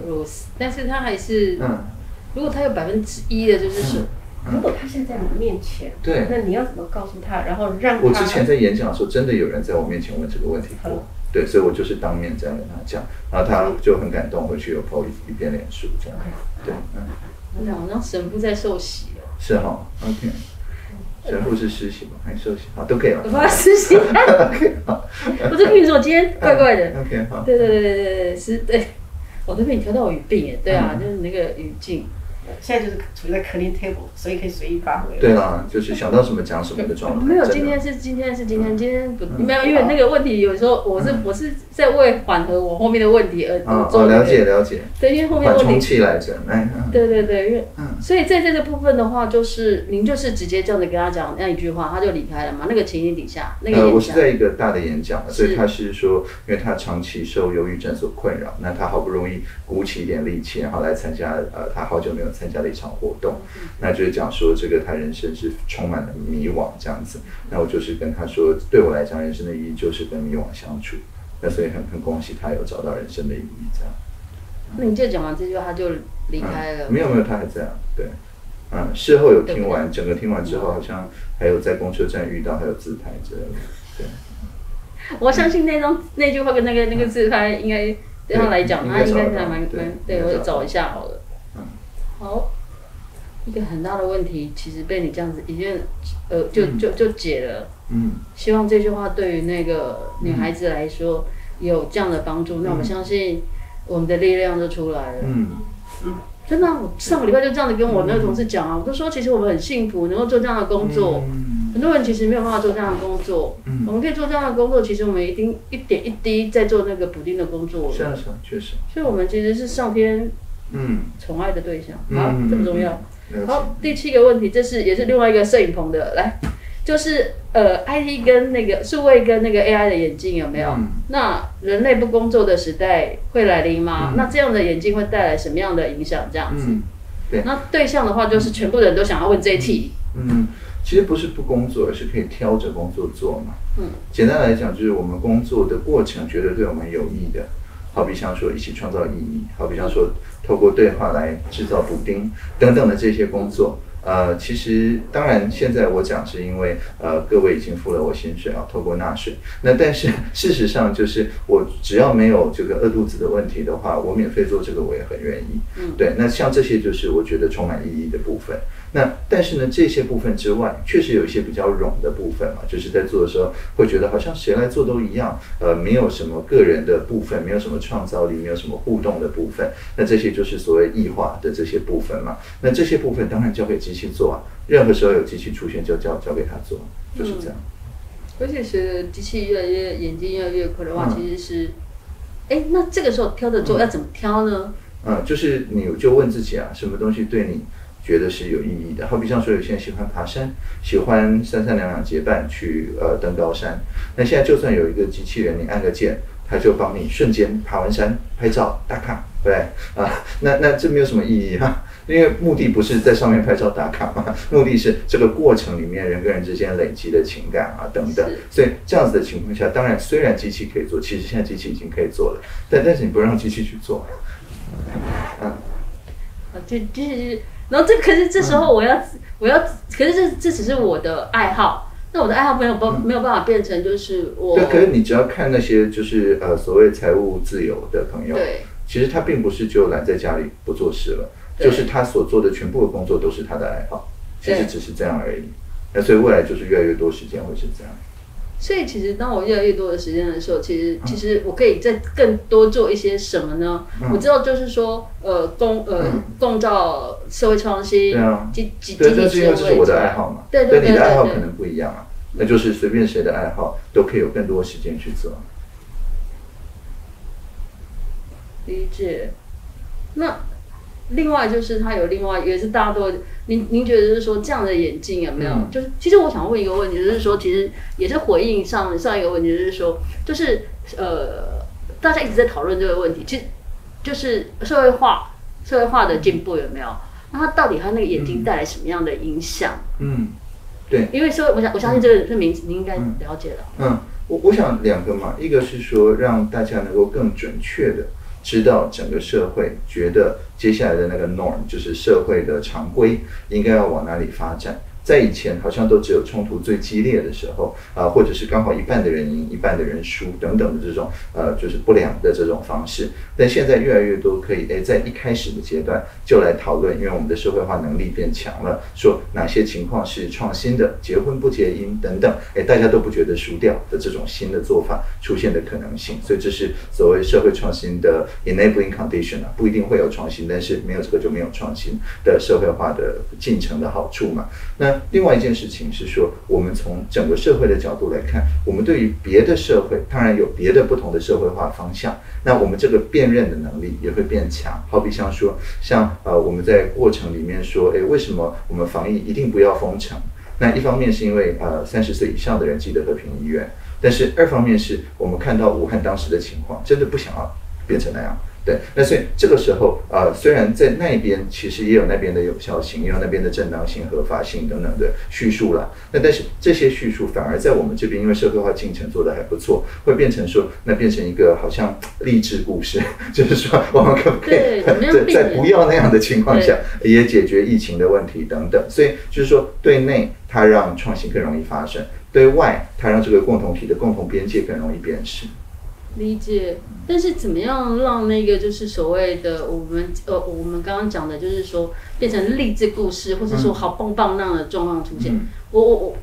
，Rose，但是他还是，嗯，如果他有百分之一的就是说，如果他现在在你面前，对那你要怎么告诉他，然后让他？我之前在演讲的时候，真的有人在我面前问这个问题过嗯，对，所以我就是当面这样跟他讲，然后他就很感动，回去有 po 一一篇脸书这样，对，嗯，好像神父在受洗哦。是哈，OK，神父是实习吗？还是受洗？好，都可以了我帮他实习。，OK，好我就跟你说，我今天 怪怪的。OK，好，对对对对对对，是对。我都被你调到我语病耶，对啊，嗯就是那个语境。现在就是处在 clean table，所以可以随意发挥。对啊，就是想到什么讲什么的状态，没有，今天是今天是今天，今天不嗯没有，因为那个问题有时候我是我是在为缓和我后面的问题而做了解了解，对，因为后面缓冲的问题。器来着，对对对，因为嗯所以在这个部分的话，就是您就是直接这样子跟他讲那一句话，他就离开了嘛。那个情形底下，那个呃，我是在一个大的演讲，所以他是说，因为他长期受忧郁症所困扰，那他好不容易鼓起一点力气，然后来参加呃他好久没有参加的一场活动，那就是讲说这个他人生是充满了迷惘这样子。那我就是跟他说，对我来讲，人生的意义就是跟迷惘相处。那所以很很恭喜他有找到人生的意义这样。那你就讲完这句话，他就离开了。嗯。没有没有，他还在啊，对。嗯，事后有听完，整个听完之后，好像还有在公车站遇到，还有自拍之类的，对。我相信那张那句话跟那个那个自拍，应该对他来讲，他应该是还蛮蛮，对我找一下好了。嗯好，一个很大的问题，其实被你这样子已经呃就就就解了。嗯。希望这句话对于那个女孩子来说有这样的帮助，那我相信我们的力量就出来了。嗯真的啊、我上个礼拜就这样子跟我那个同事讲啊，我就说其实我们很幸福，能够做这样的工作。嗯很多人其实没有办法做这样的工作，嗯我们可以做这样的工作，其实我们一定一点一滴在做那个补丁的工作了。是啊是啊，确实，所以，我们其实是上天嗯，宠爱的对象。嗯好，嗯这么重要。了好，第七个问题，这是也是另外一个摄影棚的，来，就是呃，IT 跟那个数位跟那个 AI 的眼镜有没有？嗯那人类不工作的时代会来临吗？嗯那这样的眼镜会带来什么样的影响？这样子。嗯那对象的话，就是全部人都想要问这一题。嗯，其实不是不工作，而是可以挑着工作做嘛。嗯，简单来讲，就是我们工作的过程觉得对我们有益的，好比像说一起创造意义，好比像说透过对话来制造补丁等等的这些工作。呃，其实当然，现在我讲是因为呃，各位已经付了我薪水啊，透过纳税。那但是事实上就是，我只要没有这个饿肚子的问题的话，我免费做这个我也很愿意。嗯对。那像这些就是我觉得充满意义的部分。那但是呢，这些部分之外，确实有一些比较冗的部分嘛，就是在做的时候会觉得好像谁来做都一样，呃，没有什么个人的部分，没有什么创造力，没有什么互动的部分。那这些就是所谓异化的这些部分嘛。那这些部分当然交给机器做啊，任何时候有机器出现就交交给他做，就是这样。而且随着机器越来越眼睛越来越快的话，嗯其实是，哎，那这个时候挑着做要怎么挑呢？嗯，就是你就问自己啊，什么东西对你觉得是有意义的？好比像说有些人喜欢爬山，喜欢三三两两结伴去呃登高山。那现在就算有一个机器人，你按个键，它就帮你瞬间爬完山、拍照、打卡，对不对啊？那那这没有什么意义哈、因为目的不是在上面拍照打卡嘛，目的是这个过程里面人跟人之间累积的情感啊等等。所以这样子的情况下，当然虽然机器可以做，其实现在机器已经可以做了，但但是你不让机器去做，嗯。啊，这这是，然后这可是这时候我要、我要，可是这这只是我的爱好，那我的爱好没有办、没有办法变成就是我对，可是你只要看那些就是呃所谓财务自由的朋友，对。其实他并不是就懒在家里不做事了，对。就是他所做的全部的工作都是他的爱好，其实只是这样而已。那所以未来就是越来越多时间会是这样。所以其实当我越来越多的时间的时候，其嗯。实其实我可以再更多做一些什么呢？嗯。我知道就是说，呃，共呃嗯。共造社会创新，对啊。集集集体智是因为这是我的爱好嘛，对对对你的爱好对对。可能不一样啊，那就是随便谁的爱好都可以有更多时间去做。理解。那另外就是它有另外也是大家都您您觉得就是说这样的眼镜有没有？嗯就是其实我想问一个问题，就是说其实也是回应上上一个问题，就是说就是呃大家一直在讨论这个问题，其实就是社会化社会化的进步有没有？那它到底它那个眼镜带来什么样的影响？嗯，对，因为社会，我想我相信这个这个名字您应该了解了。嗯，我我想两个嘛，一个是说让大家能够更准确的知道整个社会觉得接下来的那个 norm 就是社会的常规应该要往哪里发展。在以前好像都只有冲突最激烈的时候啊、或者是刚好一半的人赢，一半的人输等等的这种呃就是不良的这种方式。但现在越来越多可以诶在一开始的阶段就来讨论，因为我们的社会化能力变强了，说哪些情况是创新的，结婚不结姻等等，诶大家都不觉得输掉的这种新的做法出现的可能性。所以这是所谓社会创新的 enabling condition 啊，不一定会有创新，但是没有这个就没有创新的社会化的进程的好处嘛。那另外一件事情是说，我们从整个社会的角度来看，我们对于别的社会，当然有别的不同的社会化方向，那我们这个辨认的能力也会变强。好比像说，像呃我们在过程里面说，诶，为什么我们防疫一定不要封城？那一方面是因为呃三十岁以上的人记得和平医院，但是二方面是我们看到武汉当时的情况，真的不想要变成那样。对，那所以这个时候，呃，虽然在那边其实也有那边的有效性，也有那边的正当性、合法性等等的叙述了，那但是这些叙述反而在我们这边，因为社会化进程做得还不错，会变成说，那变成一个好像励志故事，就是说 我们可不可以在不要那样的情况下，也解决疫情的问题等等。所以就是说，对内它让创新更容易发生，对外它让这个共同体的共同边界更容易辨识。理解，但是怎么样让那个就是所谓的我们呃我们刚刚讲的，就是说变成励志故事，或者说好棒棒那样的状况出现？嗯。我我我，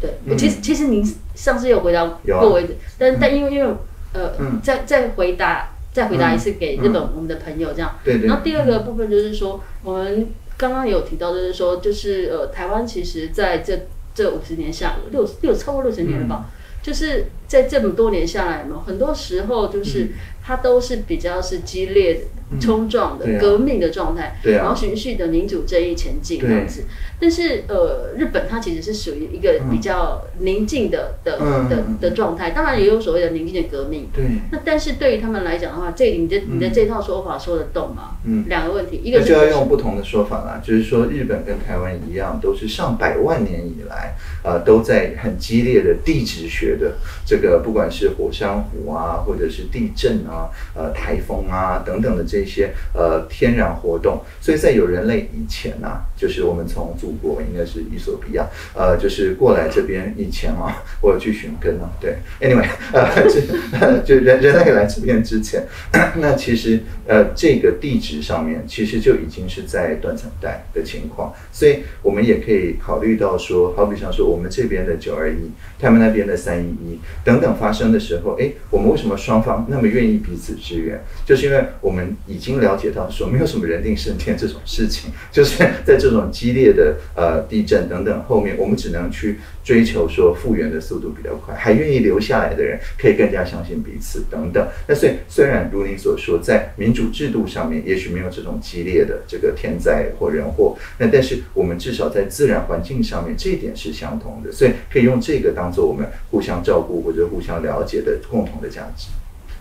对，我其实其实您上次有回答过我但但因为因为呃嗯。再再回答再回答一次给日本嗯我们的朋友这样，对对。然后第二个部分就是说，我们刚刚有提到，就是说，就是呃，台湾其实在这这五十年下六六超过六十年了吧，就是在这么多年下来嘛，很多时候就是它都是比较是激烈的。冲撞的、革命的状态，对啊然后循序的民主正义前进这样子。但是呃，日本它其实是属于一个比较宁静的、的的的状态，当然也有所谓的宁静的革命。对，那但是对于他们来讲的话，这你的你的这套说法说得动吗？嗯两个问题，一个是就要用不同的说法啦，就是说日本跟台湾一样，都是上百万年以来，呃，都在很激烈的地质学的这这个不管是火山湖啊，或者是地震啊、呃台风啊等等的这些呃天然活动。所以在有人类以前呢、就是我们从祖国应该是伊索比亚，呃，就是过来这边以前啊，我去寻根啊，对，anyway，呃，这就人人类来这边之前，那其实呃这个地质上面其实就已经是在断层带的情况，所以我们也可以考虑到说，好比像说我们这边的九二一，他们那边的三一一等等发生的时候，哎，我们为什么双方那么愿意彼此支援？就是因为我们已经了解到说，没有什么人定胜天这种事情，就是在这种激烈的呃地震等等后面，我们只能去追求说复原的速度比较快，还愿意留下来的人可以更加相信彼此等等。那所以虽然如您所说，在民主制度上面也许没有这种激烈的这个天灾或人祸，那但是我们至少在自然环境上面这一点是相同的，所以可以用这个当做我们互相照顾或者互相了解的共同的价值。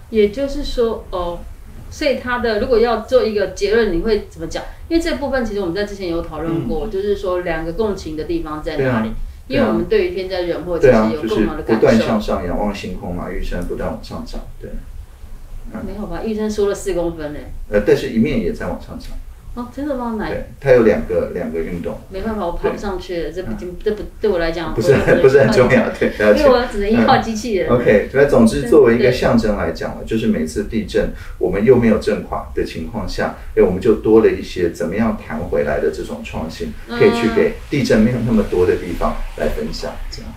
也就是说，哦，所以他的如果要做一个结论，你会怎么讲？因为这部分其实我们在之前有讨论过，就是说两个共情的地方在哪里？因为我们对于天灾人祸其实，有共同的感不断向。上仰望星空嘛，玉山不断往上涨，对。没有吧？玉山说了四公分呢。呃，但是一面也在往上涨，哦，真的吗？哪？对，它有两个两个运动，没办法，我爬不上去了，这不这不对我来讲不是很不是很重要，对，因为。我只能依靠机器人。OK，那总之作为一个象征来讲呢，就是每次地震我们又没有震垮的情况下，哎，我们就多了一些怎么样弹回来的这种创新，可以去给地震没有那么多的地方来分享，这样。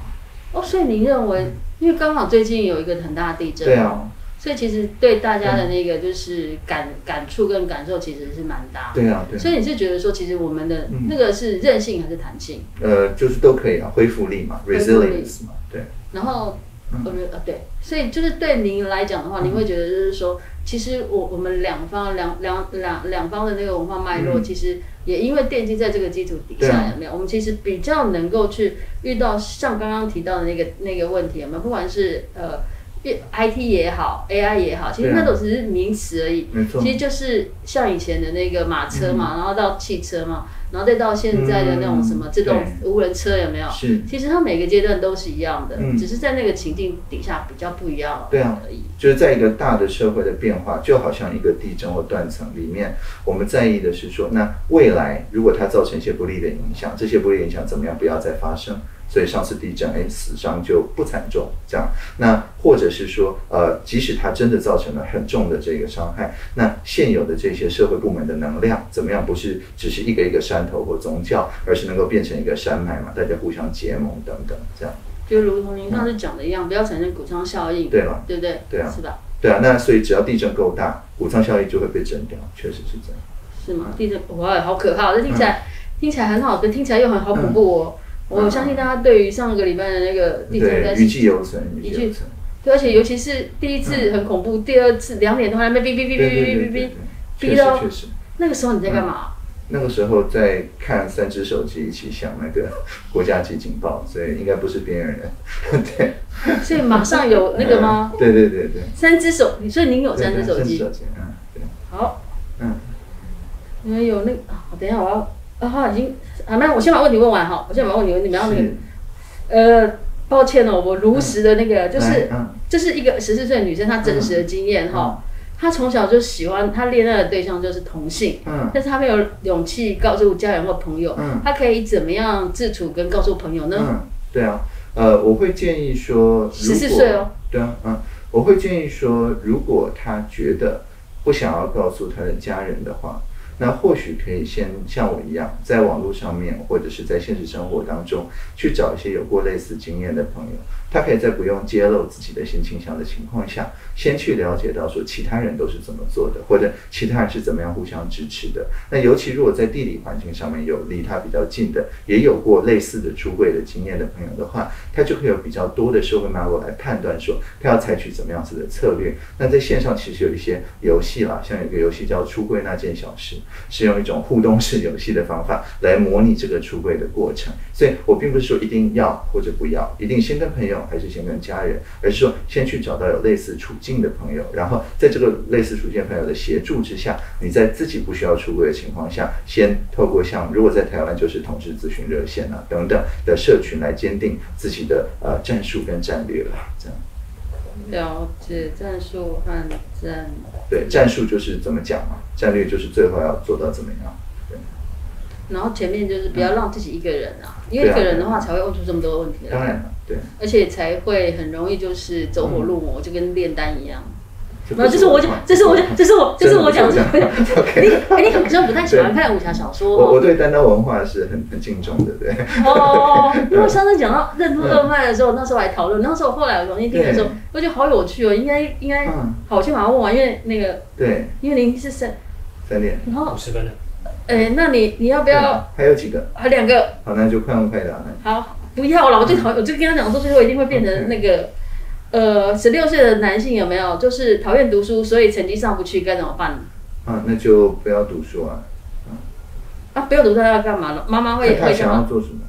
哦，所以您认为，因为刚好最近有一个很大的地震，对啊，所以其实对大家的那个就是感感触跟感受其实是蛮大的。对啊，对啊。所以你是觉得说，其实我们的嗯那个是韧性还是弹性？呃，就是都可以啊，恢复力嘛，resilience 嘛，对。然后，嗯呃，呃，对，所以就是对您来讲的话，您会觉得就是说，其实我我们两方两两两两方的那个文化脉络，嗯其实也因为奠基在这个基础底下，有没有？我们其实比较能够去遇到像刚刚提到的那个那个问题，有没有？不管是呃。IT 也好，AI 也好，其实那都只是名词而已。没错其实就是像以前的那个马车嘛，然后到汽车嘛，然后再到现在的那种什么自动无人车，有没有？是其实它每个阶段都是一样的，嗯只是在那个情境底下比较不一样对啊而已。就是在一个大的社会的变化，就好像一个地震或断层里面，我们在意的是说，那未来如果它造成一些不利的影响，这些不利影响怎么样不要再发生？所以上次地震，哎，死伤就不惨重，这样。那或者是说，呃，即使它真的造成了很重的这个伤害，那现有的这些社会部门的能量怎么样？不是只是一个一个山头或宗教，而是能够变成一个山脉嘛，大家互相结盟等等，这样。就如同您上次讲的一样，不要产生谷仓效应，对吗，对不对？对啊是吧？对啊，那所以只要地震够大，谷仓效应就会被震掉，确实是这样。是吗？地震哇，好可怕！这听起来、听起来很好，跟听起来又很好恐怖哦。我相信大家对于上个礼拜的那个地震应该对，余是悸犹存，余悸犹存。对，而且尤其是第一次很恐怖，第二次两点钟还在那哔哔哔哔哔哔哔哔，，到确实。那个时候你在干嘛？那个时候在看三只手机一起响那个国家级警报，所以应该不是边缘人。对，所以马上有那个吗？对对对对。三只手，所以您有三只手机三只。手机，嗯，对，好，嗯，你们有那个啊？等一下，我要啊，哈已经啊，那，我先把问题问完哈。我先把问题问你们要那个呃，抱歉哦，我如实的那个就是这是一个十四岁的女生，她真实的经验哈。她从小就喜欢，她恋爱的对象就是同性，嗯但是她没有勇气告诉家人或朋友嗯，她可以怎么样自处跟告诉朋友呢？嗯，对啊，呃，我会建议说，十四岁哦，对啊，嗯，我会建议说，如果她觉得不想要告诉她的家人的话，那或许可以先像我一样，在网络上面或者是在现实生活当中去找一些有过类似经验的朋友，他可以在不用揭露自己的性倾向的情况下，先去了解到说其他人都是怎么做的，或者其他人是怎么样互相支持的。那尤其如果在地理环境上面有离他比较近的，也有过类似的出柜的经验的朋友的话，他就会有比较多的社会脉络来判断说他要采取怎么样子的策略。那在线上其实有一些游戏啦，像有一个游戏叫《出柜那件小事》，是用一种互动式游戏的方法来模拟这个出柜的过程。所以我并不是说一定要或者不要，一定先跟朋友还是先跟家人，而是说先去找到有类似处境的朋友，然后在这个类似处境朋友的协助之下，你在自己不需要出柜的情况下，先透过像如果在台湾就是同志咨询热线啊等等的社群来坚定自己的呃战术跟战略了，这样。了解战术和战，对，战术就是怎么讲嘛，战略就是最后要做到怎么样。对，然后前面就是不要让自己一个人啊，因为一个人的话才会问出这么多问题来，当然了，对。而且才会很容易就是走火入魔，就跟炼丹一样。这没有，这是我讲，这是我讲，这是我，这是我讲，这是我讲。你 OK，哎，你好像不太喜欢看武侠小说我我哦。对丹丹文化是很很敬重的，对。哦，因为上次讲到任督二脉的时候，那时候还讨论，那时候后来我重新听的时候，我觉得好有趣哦，应该应该嗯，好，我去把它问完，因为那个对，因为您是三，三点。然后五十分了，哎，那你你要不要啊还有几个？还两个？好，那就快问快答。好，不要了，我最讨厌，我就跟他讲说，最后一定会变成那个，呃，十六岁的男性有没有，就是讨厌读书，所以成绩上不去，该怎么办呢？啊，那就不要读书啊。啊，不要读他要干嘛呢？妈妈会看他会？想要做什么。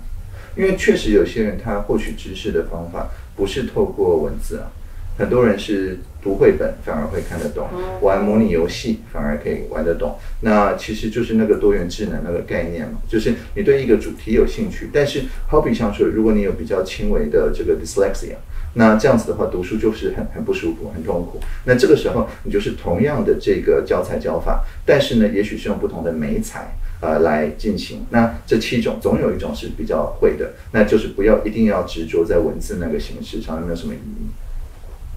因为确实有些人他获取知识的方法不是透过文字啊，很多人是读绘本反而会看得懂，哦玩模拟游戏反而可以玩得懂。那其实就是那个多元智能那个概念嘛，就是你对一个主题有兴趣，但是好比像说，如果你有比较轻微的这个 dyslexia。那这样子的话，读书就是很很不舒服，很痛苦。那这个时候，你就是同样的这个教材教法，但是呢，也许是用不同的媒材呃来进行。那这七种总有一种是比较会的，那就是不要一定要执着在文字那个形式上，有没有什么意义？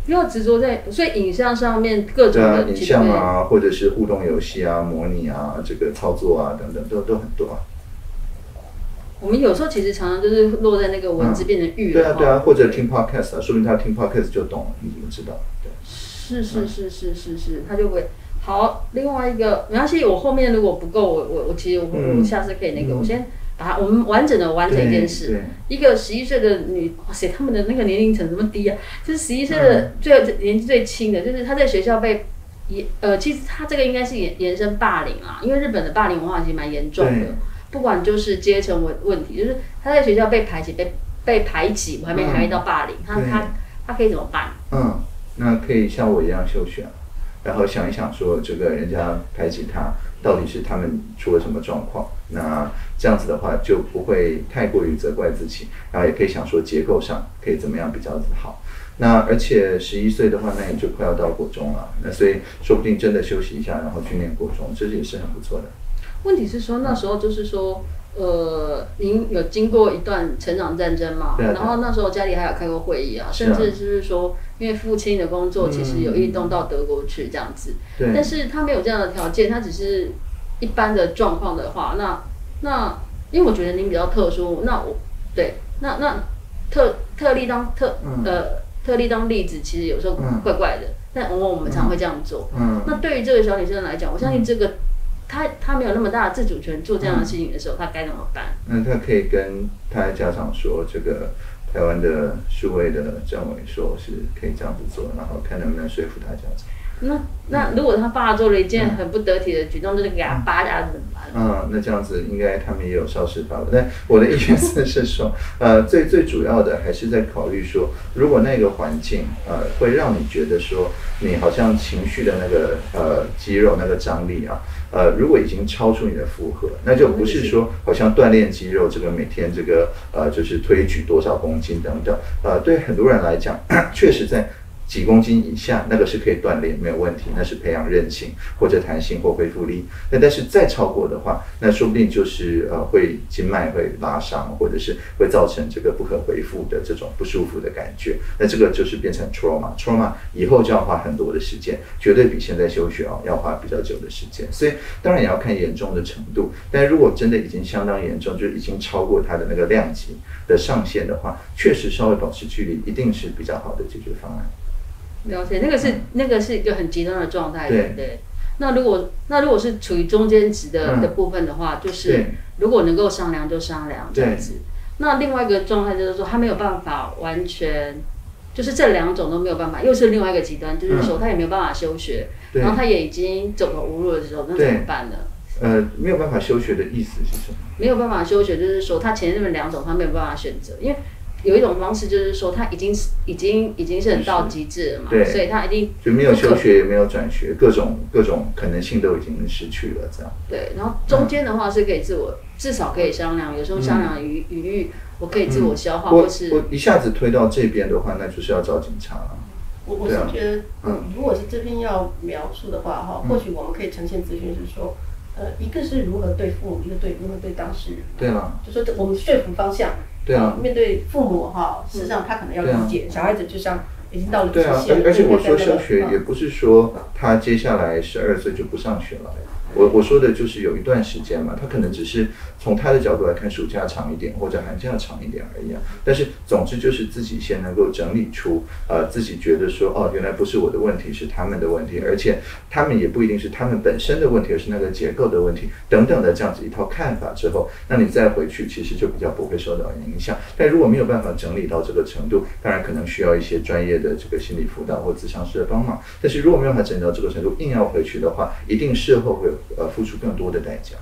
不要执着在，所以影像上面各种的影像啊，或者是互动游戏啊、模拟啊、这个操作啊等等，都都很多啊。我们有时候其实常常就是落在那个文字变成育了对啊，对啊，或者听 podcast 啊，说明他听 podcast 就懂了，你怎么知道？对。是是是是是是，他就会好。另外一个没关系，我后面如果不够，我我我其实我嗯我下次可以那个，嗯我先把它我们完整的完成一件事。一个十一岁的女，哇塞，他们的那个年龄层这么低啊！就是十一岁嗯的最、年纪最轻的，就是她在学校被延呃，其实她这个应该是延延伸霸凌啊，因为日本的霸凌文化其实蛮严重的对，不管就是阶层问问题，就是他在学校被排挤、被被排挤，我还没嗯还没到霸凌，她对她她可以怎么办？嗯，那可以像我一样休学啊，然后想一想说，这个人家排挤他，到底是他们出了什么状况？那这样子的话，就不会太过于责怪自己，然后也可以想说结构上可以怎么样比较好。那而且十一岁的话，那也就快要到国中了，那所以说不定真的休息一下，然后去念国中，这也是很不错的。问题是说那时候就是说，呃，您有经过一段成长战争嘛？然后那时候家里还有开过会议啊，甚至就是说，因为父亲的工作其实有移动到德国去这样子，对，但是他没有这样的条件，他只是一般的状况的话，那那因为我觉得您比较特殊，那我对那那特特例当特、嗯呃特例当例子，其实有时候嗯怪怪的，但往往我们常会这样做。嗯，那对于这个小女生来讲，我相信这个。他他没有那么大的自主权做这样的事情的时候，他该怎么办？那他可以跟他的家长说，这个台湾的数位的政委说是可以这样子做，然后看能不能说服他家长。那那如果他爸做了一件很不得体的举动，就是给他扒下怎么办？嗯，那这样子应该他们也有肇事法了。但我的意思是说，呃，最最主要的还是在考虑说，如果那个环境呃会让你觉得说，你好像情绪的那个呃肌肉那个张力啊，呃，如果已经超出你的负荷，那就不是说好像锻炼肌肉，这个每天这个呃就是推举多少公斤等等，呃，对很多人来讲，确实在。几公斤以下，那个是可以锻炼，没有问题，那是培养韧性或者弹性或恢复力。那但是再超过的话，那说不定就是呃会经脉会拉伤，或者是会造成这个不可恢复的这种不舒服的感觉。那这个就是变成 trauma，trauma 以后就要花很多的时间，绝对比现在休学哦要花比较久的时间。所以当然也要看严重的程度，但如果真的已经相当严重，就已经超过它的那个量级的上限的话，确实稍微保持距离一定是比较好的解决方案。了解，那个是、那个是一个很极端的状态，嗯对对不对？那如果那如果是处于中间值的、嗯的部分的话，就是如果能够商量就商量这样子。那另外一个状态就是说，他没有办法完全，就是这两种都没有办法，又是另外一个极端，就是说他也没有办法休学，嗯然后他也已经走投无路的时候，那怎么办呢？呃，没有办法休学的意思是什么？没有办法休学，就是说他前面两种他没有办法选择，因为有一种方式就是说他已经是已经已经是很到极致了嘛，对所以他一定就没有休学，也没有转学，各种各种可能性都已经失去了，这样。对，然后中间的话是可以自我，至少可以商量，有时候商量余余裕，我可以自我消化，我或是我一下子推到这边的话，那就是要找警察了。我我是觉得，嗯嗯，如果是这边要描述的话，哈，或许我们可以呈现咨询是说，呃，一个是如何对父母，一个对如何对当事人。对吗，就说我们说服方向，对啊。呃面对父母哈，事实上他可能要理解，小孩子就像已经到了极对啊，而而且我说休学也不是说他接下来十二岁就不上学了。我我说的就是有一段时间嘛，他可能只是从他的角度来看，暑假长一点或者寒假长一点而已啊。但是总之就是自己先能够整理出，呃，自己觉得说，哦，原来不是我的问题，是他们的问题，而且他们也不一定是他们本身的问题，而是那个结构的问题等等的这样子一套看法之后，那你再回去其实就比较不会受到影响。但如果没有办法整理到这个程度，当然可能需要一些专业的这个心理辅导或咨商师的帮忙。但是如果没有办法整理到这个程度，硬要回去的话，一定事后会呃付出更多的代价。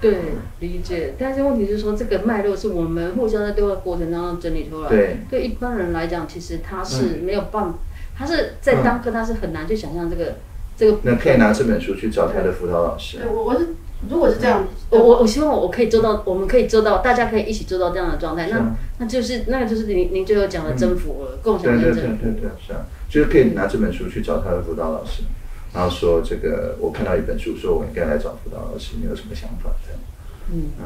对，理解。但是问题是说，这个脉络是我们互相在对话过程当中整理出来。对，对一般人来讲，其实他是没有办法，他是在当课，他是很难去想象这个这个。那可以拿这本书去找他的辅导老师。对我我是如果是这样，我我我希望我可以做到，我们可以做到，大家可以一起做到这样的状态。那那就是那个就是您您最后讲的征服了，共享对。对对，是啊，就是可以拿这本书去找他的辅导老师，然后说这个我看到一本书，说我应该来找辅导老师，你有什么想法？这样，嗯，嗯，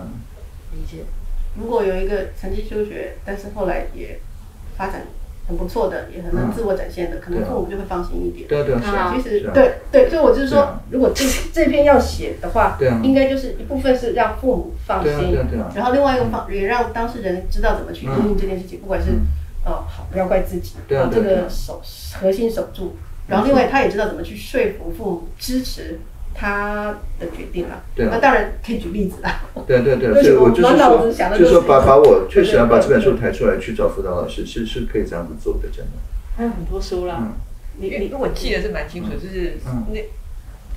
理解。如果有一个成绩休学，但是后来也发展很不错的，也很能自我展现的，可能父母就会放心一点。对啊对啊，是啊，其实啊，对对，所以我就是说如果这这篇要写的话对啊，应该就是一部分是让父母放对啊心对啊对啊，然后另外一个方也让当事人知道怎么去应对这件事情，不管是嗯哦好，不要怪自己，对啊把这对啊。个守核心守住，然后另外他也知道怎么去说服父母支持他的决定了。对啊。那当然可以举例子啦。对对对，为什么所以我就是说，就是说把把我确实啊，对对把这本书抬出来去找辅导老师，是是可以这样子做的，真的。还有很多书啦，嗯。你你因为我记得是蛮清楚，就是嗯。那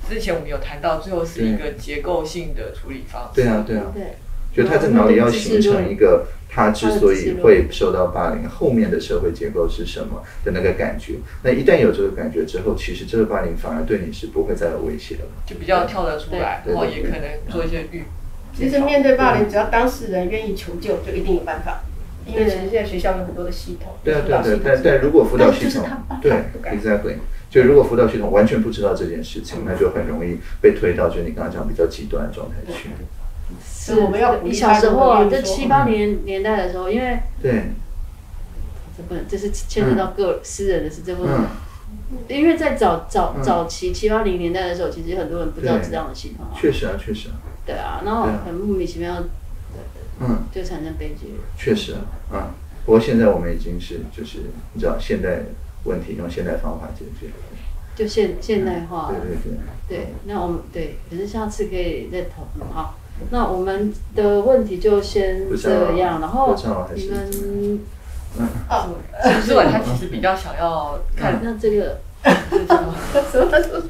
之前我们有谈到，最后是一个结构性的处理方式。对啊对啊，对，就他在脑里要形成一个他之所以会受到霸凌后面的社会结构是什么的那个感觉。那一旦有这个感觉之后，其实这个霸凌反而对你是不会再有威胁了。就比较跳得出来，然后也可能做一些预。其实面对霸凌，只要当事人愿意求救，就一定有办法。因为其实现在学校有很多的系统，对啊对对，但但如果辅导系统对，exactly，就如果辅导系统完全不知道这件事情，那就很容易被推到就你刚刚讲比较极端的状态去。所以我们要你小时候啊，如果愿意说在七八年年代的时候，因为对，这不能，这是牵扯到个私人的事，这不能嗯。因为在早早嗯早期七八零年代的时候，其实很多人不知道这样的系统啊。确实啊，确实啊，对啊，然后很莫名其妙嗯。就产生悲剧。确实啊，嗯，不过现在我们已经是就是你知道现代问题用现代方法解决，就现现代化对对对，对，那我们对，可是下次可以再讨论哈。那我们的问题就先这样，然后你们哦，之外，他其实比较想要看那这个？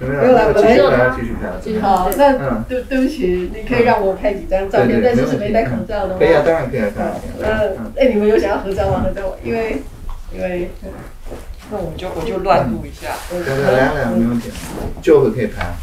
没没有啦有，本来继续拍，就他继续拍，好，嗯那对对不起，你可以让我拍几张照片，但是是没戴口罩的吗？可以啊，当然可以啊，当然嗯，，哎，你们有想要合照吗？合照，因为因为那我们就我就乱录一下。对对，来来，没问题，就会可以拍，